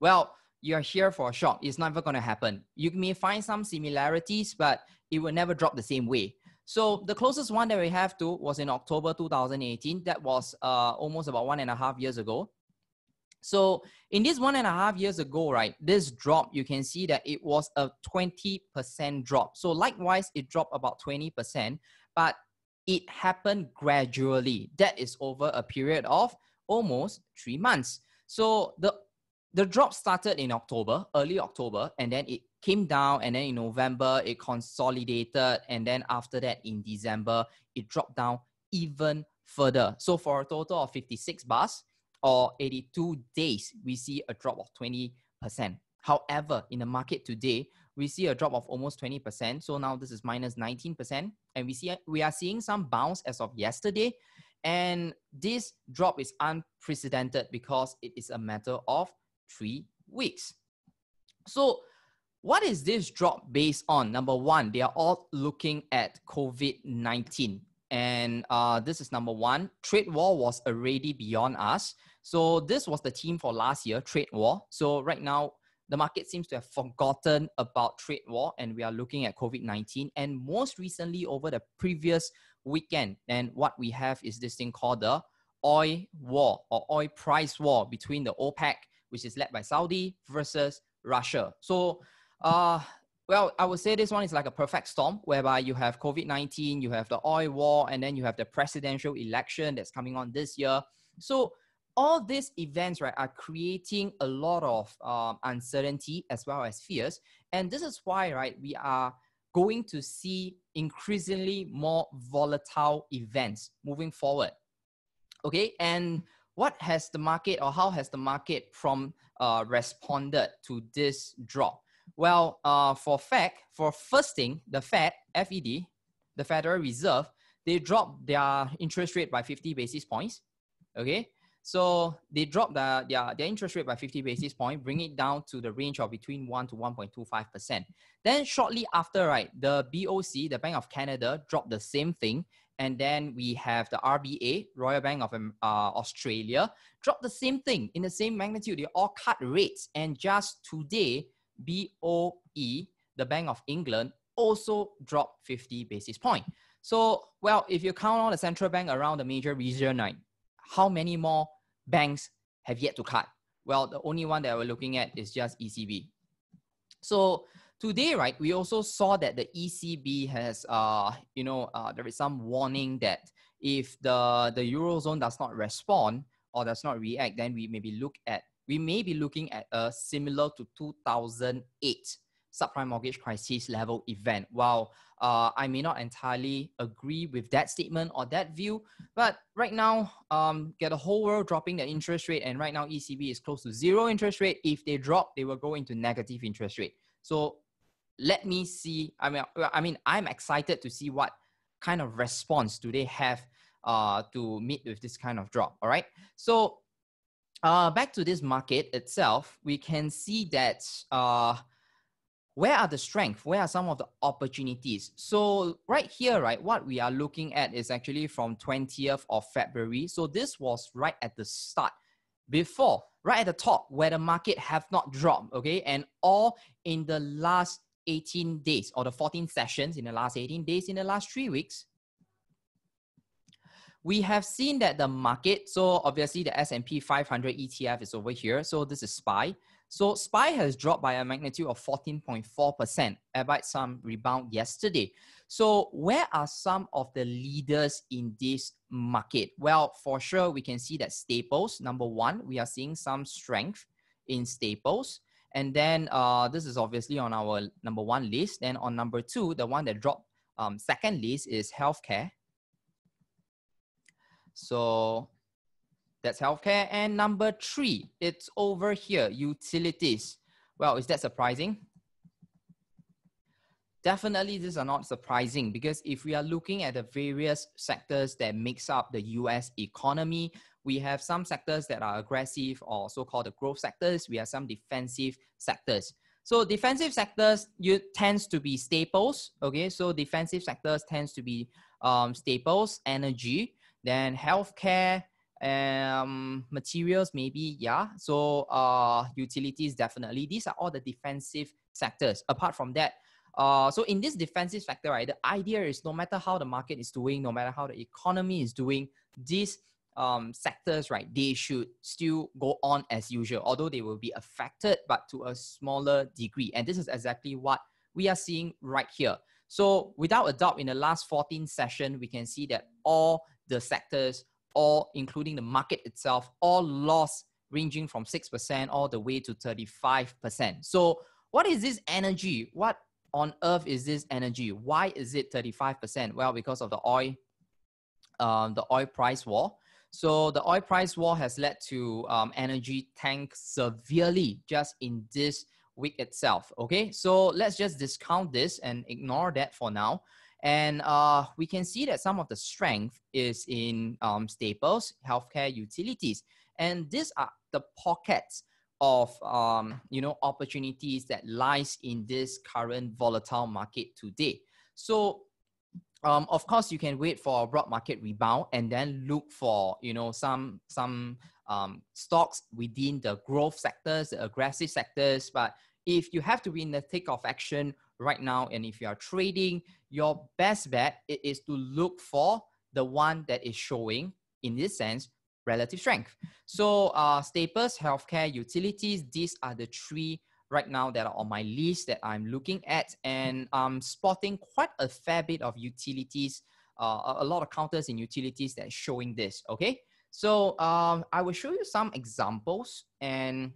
well, you're here for a shock. It's never going to happen. You may find some similarities, but it will never drop the same way. So the closest one that we have to was in October 2018. That was uh, almost about one and a half years ago. So in this one and a half years ago, right, this drop, you can see that it was a 20% drop. So likewise, it dropped about 20%, but it happened gradually. That is over a period of almost three months. So the the drop started in October, early October, and then it came down. And then in November, it consolidated. And then after that, in December, it dropped down even further. So for a total of 56 bars or 82 days, we see a drop of 20%. However, in the market today, we see a drop of almost 20%. So now this is minus 19%. And we see we are seeing some bounce as of yesterday. And this drop is unprecedented because it is a matter of three weeks. So, what is this drop based on? Number one, they are all looking at COVID 19. And uh, this is number one. Trade war was already beyond us. So, this was the theme for last year trade war. So, right now, the market seems to have forgotten about trade war and we are looking at COVID 19. And most recently, over the previous weekend, and what we have is this thing called the oil war or oil price war between the OPEC which is led by Saudi versus Russia. So, uh, well, I would say this one is like a perfect storm whereby you have COVID 19, you have the oil war, and then you have the presidential election that's coming on this year. So, all these events, right, are creating a lot of um, uncertainty as well as fears. And this is why, right, we are going to see increasingly more volatile events moving forward. Okay, and what has the market or how has the market from uh, responded to this drop? Well, uh, for fact, for first thing, the Fed, FED, the Federal Reserve, they dropped their interest rate by 50 basis points. Okay, so they dropped the, their, their interest rate by 50 basis point, bring it down to the range of between 1 to 1.25%. Then shortly after, right, the BOC, the Bank of Canada, dropped the same thing and then we have the RBA, Royal Bank of uh, Australia, dropped the same thing in the same magnitude. They all cut rates. And just today, BOE, the Bank of England, also dropped 50 basis point. So, well, if you count all the central bank around the major region, right, how many more banks have yet to cut? Well, the only one that we're looking at is just ECB. So Today, right, we also saw that the ECB has, uh, you know, uh, there is some warning that if the the eurozone does not respond or does not react, then we maybe look at we may be looking at a similar to 2008 subprime mortgage crisis level event. While uh, I may not entirely agree with that statement or that view, but right now, um, get the whole world dropping the interest rate, and right now ECB is close to zero interest rate. If they drop, they will go into negative interest rate. So let me see. I mean, I mean, I'm excited to see what kind of response do they have uh, to meet with this kind of drop. All right. So uh, back to this market itself, we can see that uh, where are the strengths? Where are some of the opportunities? So right here, right, what we are looking at is actually from 20th of February. So this was right at the start before, right at the top where the market have not dropped, okay? And all in the last 18 days or the 14 sessions in the last 18 days in the last three weeks, we have seen that the market, so obviously the S&P 500 ETF is over here. So this is SPY. So SPY has dropped by a magnitude of 14.4%, albeit some rebound yesterday. So where are some of the leaders in this market? Well, for sure, we can see that staples, number one, we are seeing some strength in staples. And then uh, this is obviously on our number one list. Then on number two, the one that dropped um, second list is healthcare. So that's healthcare. And number three, it's over here, utilities. Well, is that surprising? Definitely, these are not surprising because if we are looking at the various sectors that makes up the US economy, we have some sectors that are aggressive or so-called the growth sectors. We have some defensive sectors. So defensive sectors you tends to be staples. Okay, so defensive sectors tends to be um, staples, energy, then healthcare, um, materials maybe yeah. So uh, utilities definitely. These are all the defensive sectors. Apart from that, uh, so in this defensive sector, right, the idea is no matter how the market is doing, no matter how the economy is doing, these um, sectors, right, they should still go on as usual, although they will be affected, but to a smaller degree. And this is exactly what we are seeing right here. So without a doubt, in the last 14 session, we can see that all the sectors all including the market itself, all lost ranging from 6% all the way to 35%. So what is this energy? What on earth is this energy? Why is it 35%? Well, because of the oil, um, the oil price war. So the oil price war has led to um, energy tank severely just in this week itself. Okay, so let's just discount this and ignore that for now. And uh, we can see that some of the strength is in um, staples, healthcare, utilities, and these are the pockets of um, you know opportunities that lies in this current volatile market today. So um, of course you can wait for a broad market rebound and then look for you know some some um, stocks within the growth sectors, the aggressive sectors. But if you have to be in the thick of action right now, and if you are trading, your best bet is to look for the one that is showing, in this sense, relative strength. So uh, staples, healthcare, utilities, these are the three right now that are on my list that I'm looking at and I'm spotting quite a fair bit of utilities, uh, a lot of counters in utilities that showing this, okay? So um, I will show you some examples and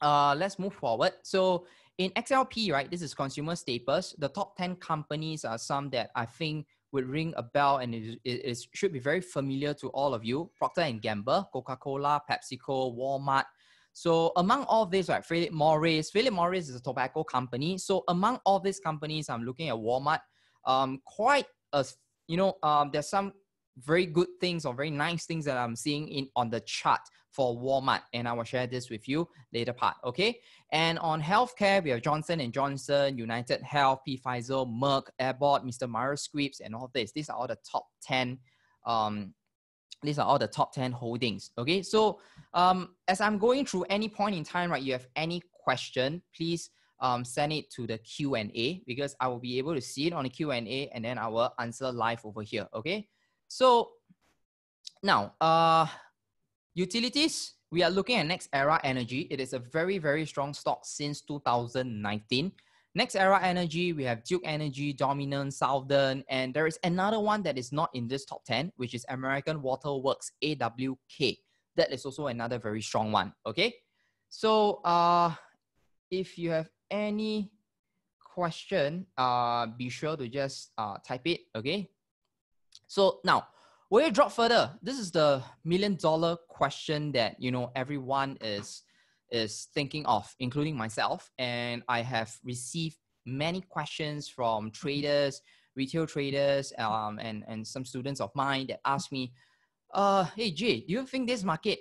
uh, let's move forward. So in XLP, right, this is consumer staples. The top 10 companies are some that I think would ring a bell and it, it, it should be very familiar to all of you. Procter & Gamble, Coca-Cola, PepsiCo, Walmart, so among all these, right, Philip Morris, Philip Morris is a tobacco company. So among all these companies, I'm looking at Walmart. Um, quite a, you know, um, there's some very good things or very nice things that I'm seeing in on the chart for Walmart, and I will share this with you later part. Okay, and on healthcare, we have Johnson and Johnson, United Health, Pfizer, Merck, Abbott, Bristol-Myers Squibb, and all this. These are all the top ten um, these are all the top 10 holdings okay so um, as i'm going through any point in time right you have any question please um, send it to the q&a because i will be able to see it on the q&a and then i will answer live over here okay so now uh, utilities we are looking at NextEra Energy it is a very very strong stock since 2019 NextEra Energy, we have Duke Energy, Dominion, Southern, and there is another one that is not in this top 10, which is American Water Works, AWK. That is also another very strong one, okay? So uh, if you have any question, uh, be sure to just uh, type it, okay? So now, where you drop further, this is the million dollar question that, you know, everyone is is thinking of, including myself. And I have received many questions from traders, retail traders, um, and, and some students of mine that ask me, uh, hey Jay, do you think this market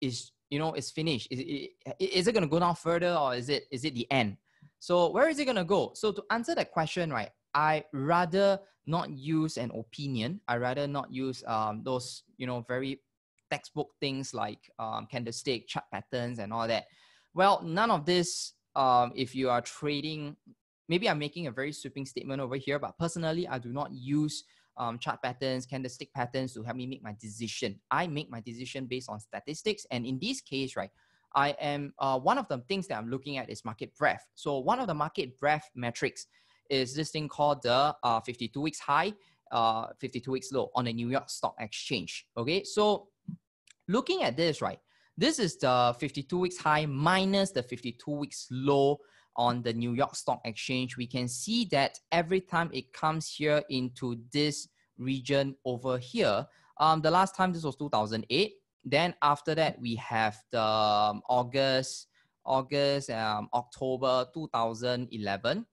is, you know, is finished? Is, is, is it going to go down further or is it, is it the end? So where is it going to go? So to answer that question, right, I rather not use an opinion. I rather not use um, those, you know, very textbook things like um, candlestick, chart patterns, and all that. Well, none of this, um, if you are trading, maybe I'm making a very sweeping statement over here, but personally, I do not use um, chart patterns, candlestick patterns to help me make my decision. I make my decision based on statistics. And in this case, right, I am uh, one of the things that I'm looking at is market breadth. So one of the market breadth metrics is this thing called the uh, 52 weeks high, uh, 52 weeks low on the New York Stock Exchange. Okay, so looking at this, right, this is the 52 weeks high minus the 52 weeks low on the New York Stock Exchange. We can see that every time it comes here into this region over here, um, the last time this was 2008. Then after that, we have the um, August, August, um, October 2011.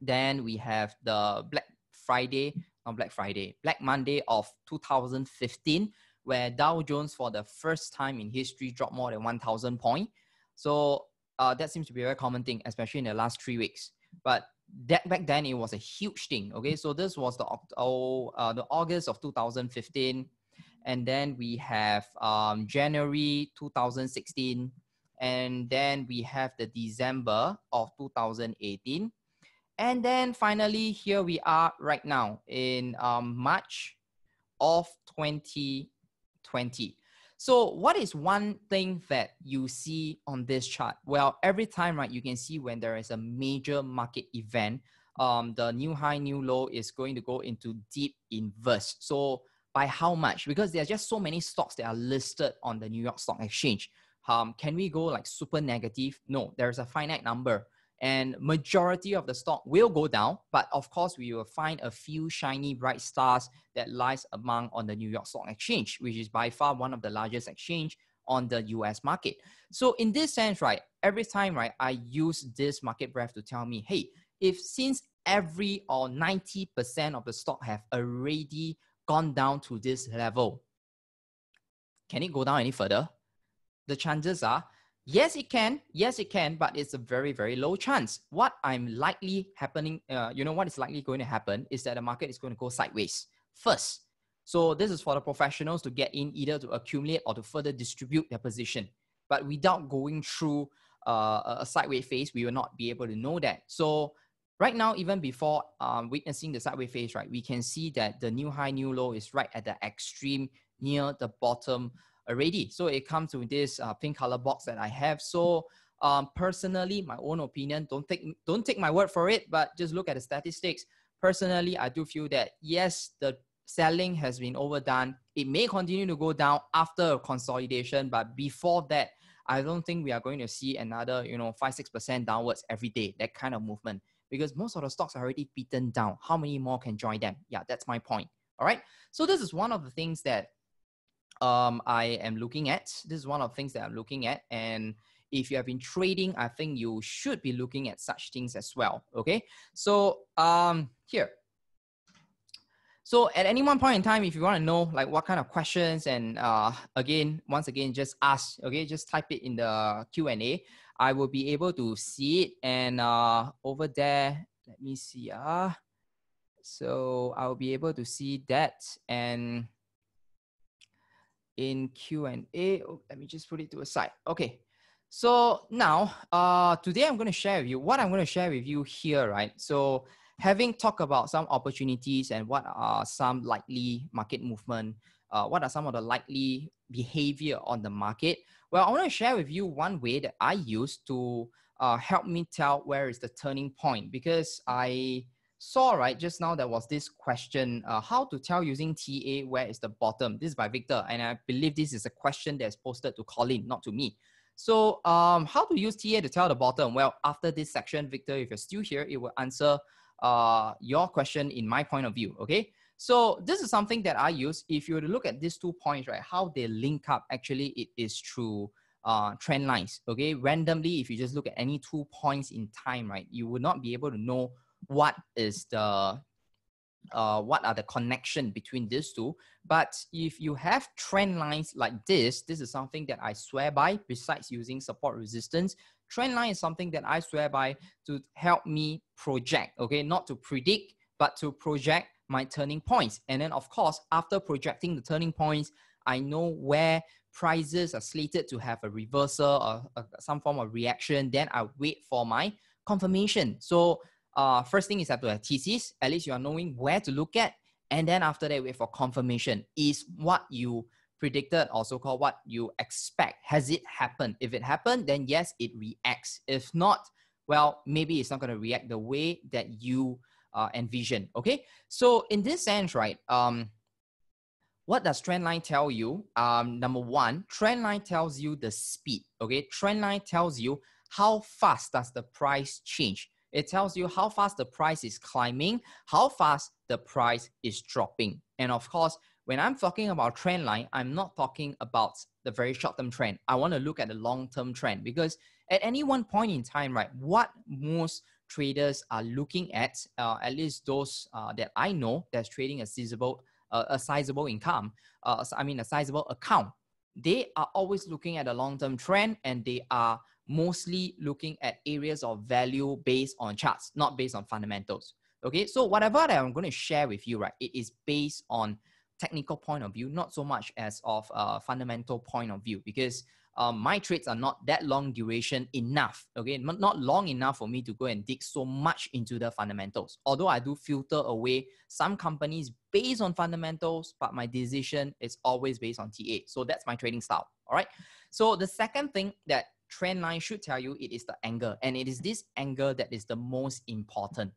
Then we have the Black Friday, not Black Friday, Black Monday of 2015 where Dow Jones for the first time in history dropped more than 1,000 points. So uh, that seems to be a very common thing, especially in the last three weeks. But that back then it was a huge thing. Okay, so this was the oh, uh, the August of 2015, and then we have um, January 2016, and then we have the December of 2018, and then finally here we are right now in um, March of 20 20. So what is one thing that you see on this chart? Well, every time, right, you can see when there is a major market event, um, the new high, new low is going to go into deep inverse. So by how much? Because there are just so many stocks that are listed on the New York Stock Exchange. Um, can we go like super negative? No, there's a finite number and majority of the stock will go down but of course we will find a few shiny bright stars that lies among on the new york stock exchange which is by far one of the largest exchange on the us market. So in this sense right every time right i use this market breadth to tell me hey if since every or 90% of the stock have already gone down to this level can it go down any further? The chances are Yes, it can. Yes, it can, but it's a very, very low chance. What I'm likely happening, uh, you know, what is likely going to happen is that the market is going to go sideways first. So this is for the professionals to get in either to accumulate or to further distribute their position. But without going through uh, a sideways phase, we will not be able to know that. So right now, even before um, witnessing the sideways phase, right, we can see that the new high, new low is right at the extreme near the bottom already. So it comes with this uh, pink color box that I have. So um, personally, my own opinion, don't take, don't take my word for it, but just look at the statistics. Personally, I do feel that yes, the selling has been overdone. It may continue to go down after consolidation, but before that, I don't think we are going to see another, you know, five, six percent downwards every day, that kind of movement. Because most of the stocks are already beaten down. How many more can join them? Yeah, that's my point. All right. So this is one of the things that um, I am looking at. This is one of the things that I'm looking at. And if you have been trading, I think you should be looking at such things as well. Okay. So um, here. So at any one point in time, if you want to know like what kind of questions and uh, again, once again, just ask, okay, just type it in the Q&A. I will be able to see it. And uh, over there, let me see. Uh, so I'll be able to see that. And in Q&A. Oh, let me just put it to a side. Okay. So now, uh, today I'm going to share with you what I'm going to share with you here, right? So having talked about some opportunities and what are some likely market movement, uh, what are some of the likely behavior on the market? Well, I want to share with you one way that I use to uh, help me tell where is the turning point because I saw right just now there was this question uh, how to tell using ta where is the bottom? This is by victor and i believe this is a question that's posted to collin not to me. So um, how to use ta to tell the bottom? Well after this section victor if you're still here it will answer uh, your question in my point of view okay? So this is something that i use. If you were to look at these two points right how they link up actually it is through uh, trend lines okay? Randomly if you just look at any two points in time right you will not be able to know what is the uh, what are the connection between these two. But if you have trend lines like this, this is something that I swear by besides using support resistance. Trend line is something that I swear by to help me project, okay? Not to predict, but to project my turning points. And then of course, after projecting the turning points, I know where prices are slated to have a reversal or some form of reaction. Then I wait for my confirmation. So uh, first thing is have to have thesis. At least you are knowing where to look at. And then after that, wait for confirmation. Is what you predicted or so-called what you expect. Has it happened? If it happened, then yes, it reacts. If not, well, maybe it's not going to react the way that you uh, envision. Okay. So in this sense, right, um, what does trend line tell you? Um, number one, trend line tells you the speed. Okay. Trend line tells you how fast does the price change. It tells you how fast the price is climbing, how fast the price is dropping. And of course, when I'm talking about trend line, I'm not talking about the very short term trend. I want to look at the long term trend because at any one point in time, right, what most traders are looking at, uh, at least those uh, that I know that's trading a sizable, uh, a sizable income, uh, I mean a sizable account, they are always looking at a long term trend and they are mostly looking at areas of value based on charts, not based on fundamentals. Okay, so whatever that I'm going to share with you, right, it is based on technical point of view, not so much as of a fundamental point of view, because um, my trades are not that long duration enough. Okay, not long enough for me to go and dig so much into the fundamentals. Although I do filter away some companies based on fundamentals, but my decision is always based on TA. So that's my trading style. All right. So the second thing that trend line should tell you it is the angle. And it is this angle that is the most important.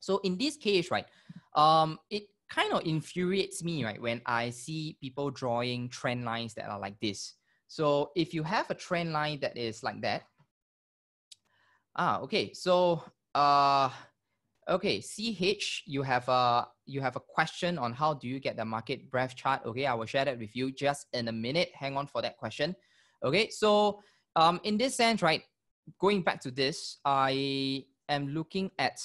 So in this case, right, um, it kind of infuriates me, right, when I see people drawing trend lines that are like this. So if you have a trend line that is like that, ah, okay, so uh, okay, CH, you have a you have a question on how do you get the market breadth chart. Okay, I will share that with you just in a minute. Hang on for that question. Okay, so um, in this sense, right, going back to this, I am looking at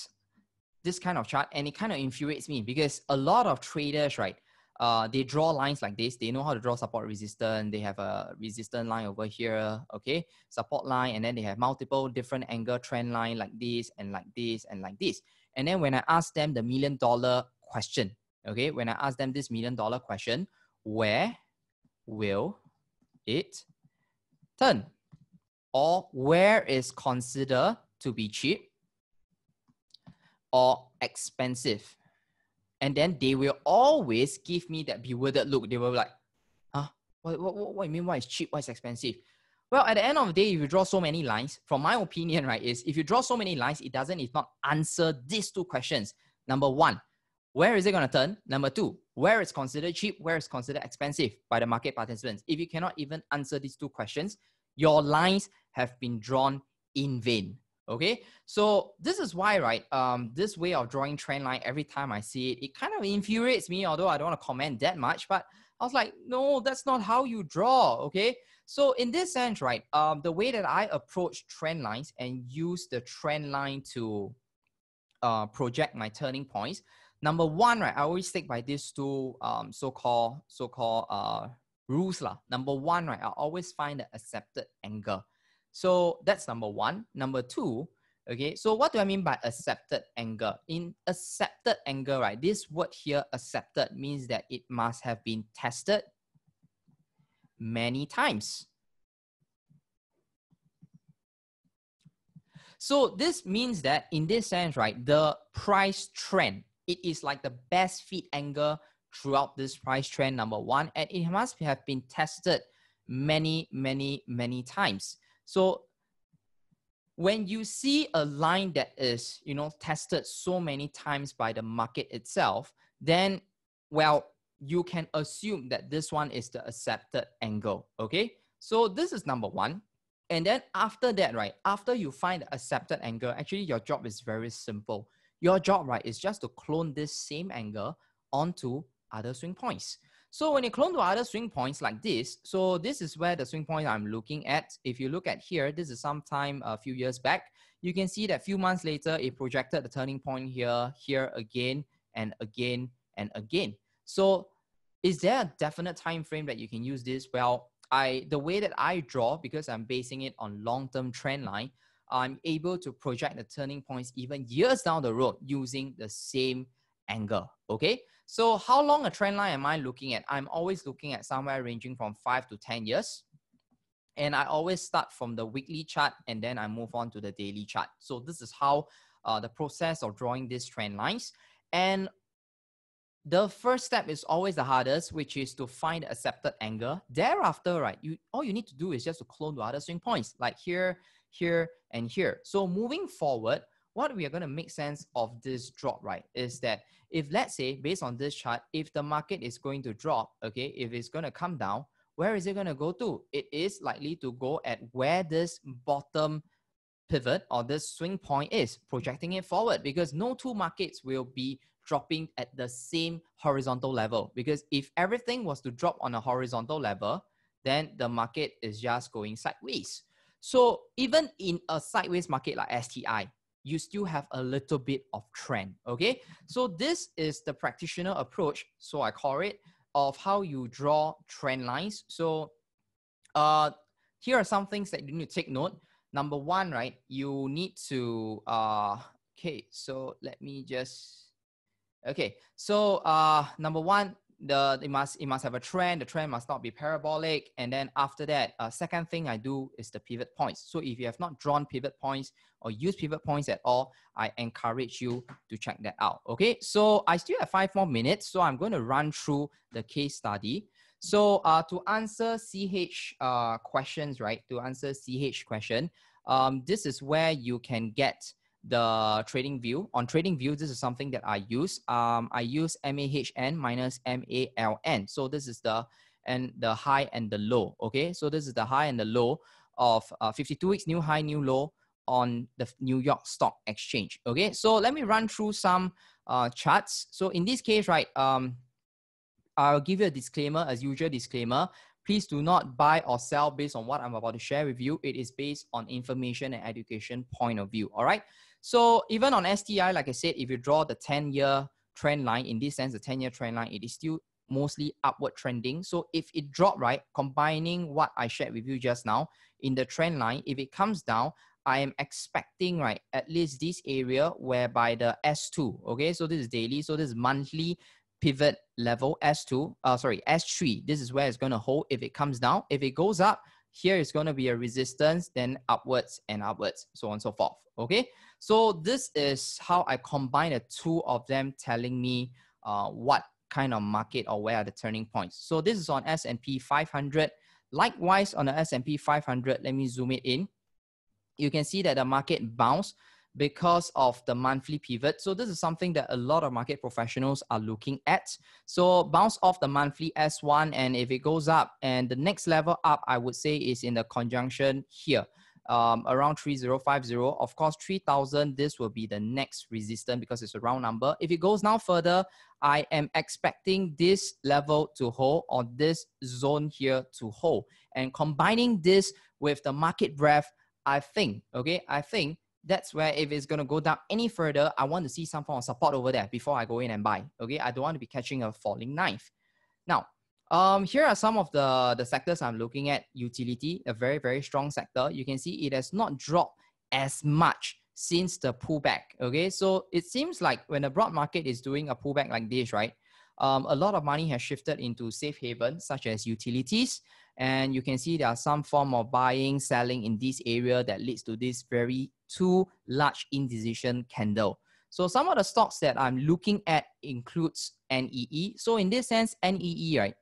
this kind of chart and it kind of infuriates me because a lot of traders, right, uh, they draw lines like this. They know how to draw support resistance. They have a resistance line over here, okay, support line, and then they have multiple different angle trend line like this and like this and like this. And then when I ask them the million dollar question, okay, when I ask them this million dollar question, where will it turn? Or where is considered to be cheap or expensive? And then they will always give me that bewildered look. They will like, huh? What, what, what, what you mean? Why is cheap? Why is expensive? Well, at the end of the day, if you draw so many lines, from my opinion, right, is if you draw so many lines, it doesn't, if not answer these two questions. Number one, where is it going to turn? Number two, where is considered cheap, where is considered expensive by the market participants? If you cannot even answer these two questions, your lines have been drawn in vain. Okay, so this is why, right? Um, this way of drawing trend line every time I see it, it kind of infuriates me. Although I don't want to comment that much, but I was like, no, that's not how you draw. Okay, so in this sense, right? Um, the way that I approach trend lines and use the trend line to uh, project my turning points. Number one, right? I always stick by these two um, so-called so-called uh, rules lah. Number one, right? I always find the accepted angle. So that's number one. Number two, okay, so what do I mean by accepted angle? In accepted angle, right, this word here, accepted, means that it must have been tested many times. So this means that in this sense, right, the price trend, it is like the best fit angle throughout this price trend, number one, and it must have been tested many, many, many times. So when you see a line that is, you know, tested so many times by the market itself, then, well, you can assume that this one is the accepted angle, okay? So this is number one. And then after that, right, after you find the accepted angle, actually your job is very simple. Your job, right, is just to clone this same angle onto other swing points. So when you clone to other swing points like this, so this is where the swing point I'm looking at. If you look at here, this is sometime a few years back. You can see that few months later, it projected the turning point here, here again, and again, and again. So is there a definite time frame that you can use this? Well, I the way that I draw, because I'm basing it on long-term trend line, I'm able to project the turning points even years down the road using the same angle, okay? So how long a trend line am I looking at? I'm always looking at somewhere ranging from five to 10 years. And I always start from the weekly chart and then I move on to the daily chart. So this is how uh, the process of drawing these trend lines. And the first step is always the hardest, which is to find the accepted angle. Thereafter, right, you all you need to do is just to clone to other swing points, like here, here, and here. So moving forward, what we are going to make sense of this drop, right, is that if let's say based on this chart, if the market is going to drop, okay, if it's going to come down, where is it going to go to? It is likely to go at where this bottom pivot or this swing point is, projecting it forward because no two markets will be dropping at the same horizontal level. Because if everything was to drop on a horizontal level, then the market is just going sideways. So even in a sideways market like STI, you still have a little bit of trend. Okay, so this is the practitioner approach. So I call it of how you draw trend lines. So uh, here are some things that you need to take note. Number one, right, you need to, uh, okay, so let me just, okay, so uh, number one, the it must it must have a trend the trend must not be parabolic. And then after that uh, second thing i do is the pivot points. So if you have not drawn pivot points or use pivot points at all i encourage you to check that out okay? So i still have five more minutes so i'm going to run through the case study. So uh, to answer ch uh, questions right to answer ch question um, this is where you can get the trading view. On trading view, this is something that I use. Um, I use MAHN minus MALN. So this is the and the high and the low. Okay, so this is the high and the low of uh, 52 weeks new high, new low on the New York Stock Exchange. Okay, so let me run through some uh, charts. So in this case, right, um, I'll give you a disclaimer, as usual disclaimer. Please do not buy or sell based on what I'm about to share with you. It is based on information and education point of view. All right. So even on STI, like I said, if you draw the 10 year trend line, in this sense, the 10 year trend line, it is still mostly upward trending. So if it dropped, right, combining what I shared with you just now in the trend line, if it comes down, I am expecting, right, at least this area whereby the S2, okay, so this is daily, so this is monthly pivot level S2, uh, sorry, S3. This is where it's going to hold if it comes down. If it goes up, here is going to be a resistance, then upwards and upwards, so on and so forth. Okay, so this is how I combine the two of them telling me uh, what kind of market or where are the turning points. So this is on S&P 500. Likewise, on the S&P 500, let me zoom it in. You can see that the market bounced because of the monthly pivot. So this is something that a lot of market professionals are looking at. So bounce off the monthly S1 and if it goes up and the next level up, I would say is in the conjunction here. Um, around 3050. Of course, 3000, this will be the next resistance because it's a round number. If it goes now further, I am expecting this level to hold or this zone here to hold. And combining this with the market breadth, I think, okay, I think that's where if it's going to go down any further, I want to see some form of support over there before I go in and buy. Okay, I don't want to be catching a falling knife. Now, um, here are some of the, the sectors I'm looking at. Utility, a very, very strong sector. You can see it has not dropped as much since the pullback. Okay, so it seems like when the broad market is doing a pullback like this, right? Um, a lot of money has shifted into safe haven, such as utilities. And you can see there are some form of buying, selling in this area that leads to this very two large indecision candle. So some of the stocks that I'm looking at includes NEE. So in this sense, NEE, right?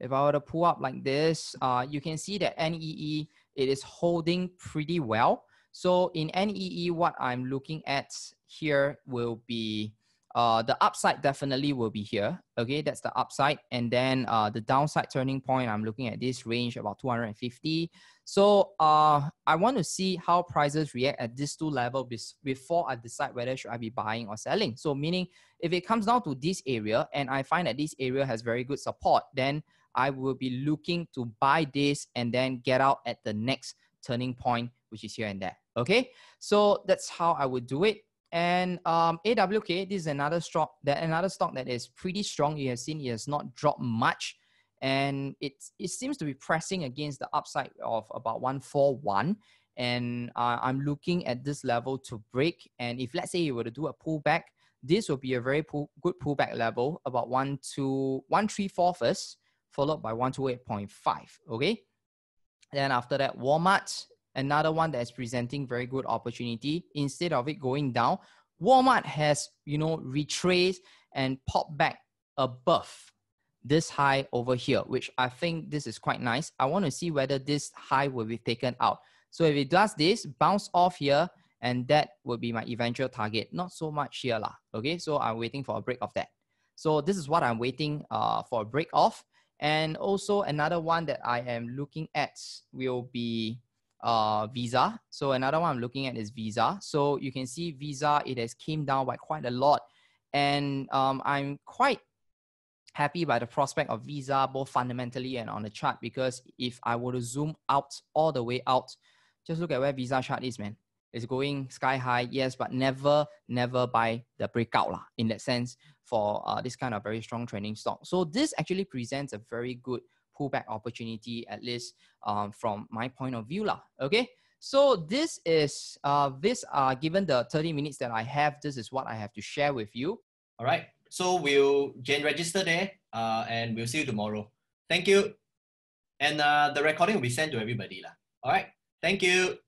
If I were to pull up like this, uh, you can see that NEE, it is holding pretty well. So in NEE, what I'm looking at here will be uh, the upside definitely will be here. Okay, that's the upside. And then uh, the downside turning point, I'm looking at this range about 250. So uh, I want to see how prices react at these two levels before I decide whether should I be buying or selling. So meaning if it comes down to this area and I find that this area has very good support, then I will be looking to buy this and then get out at the next turning point, which is here and there. Okay, so that's how I would do it. And um, AWK, this is another stock that another stock that is pretty strong. You have seen it has not dropped much, and it it seems to be pressing against the upside of about one four one. And uh, I'm looking at this level to break. And if let's say you were to do a pullback, this will be a very pull, good pullback level about one two one three four first, followed by one two eight point five. Okay. Then after that, Walmart another one that is presenting very good opportunity. Instead of it going down, Walmart has, you know, retraced and popped back above this high over here, which I think this is quite nice. I want to see whether this high will be taken out. So if it does this, bounce off here, and that will be my eventual target. Not so much here lah. Okay, so I'm waiting for a break of that. So this is what I'm waiting uh, for a break off. And also another one that I am looking at will be uh, Visa. So another one I'm looking at is Visa. So you can see Visa, it has came down by quite a lot. And um, I'm quite happy by the prospect of Visa, both fundamentally and on the chart, because if I were to zoom out all the way out, just look at where Visa chart is, man. It's going sky high, yes, but never, never buy the breakout lah, in that sense for uh, this kind of very strong trending stock. So this actually presents a very good pullback opportunity, at least um, from my point of view. Lah. Okay. So this is uh, this uh, given the 30 minutes that I have, this is what I have to share with you. All right. So we'll gen register there uh, and we'll see you tomorrow. Thank you. And uh, the recording will be sent to everybody. Lah. All right. Thank you.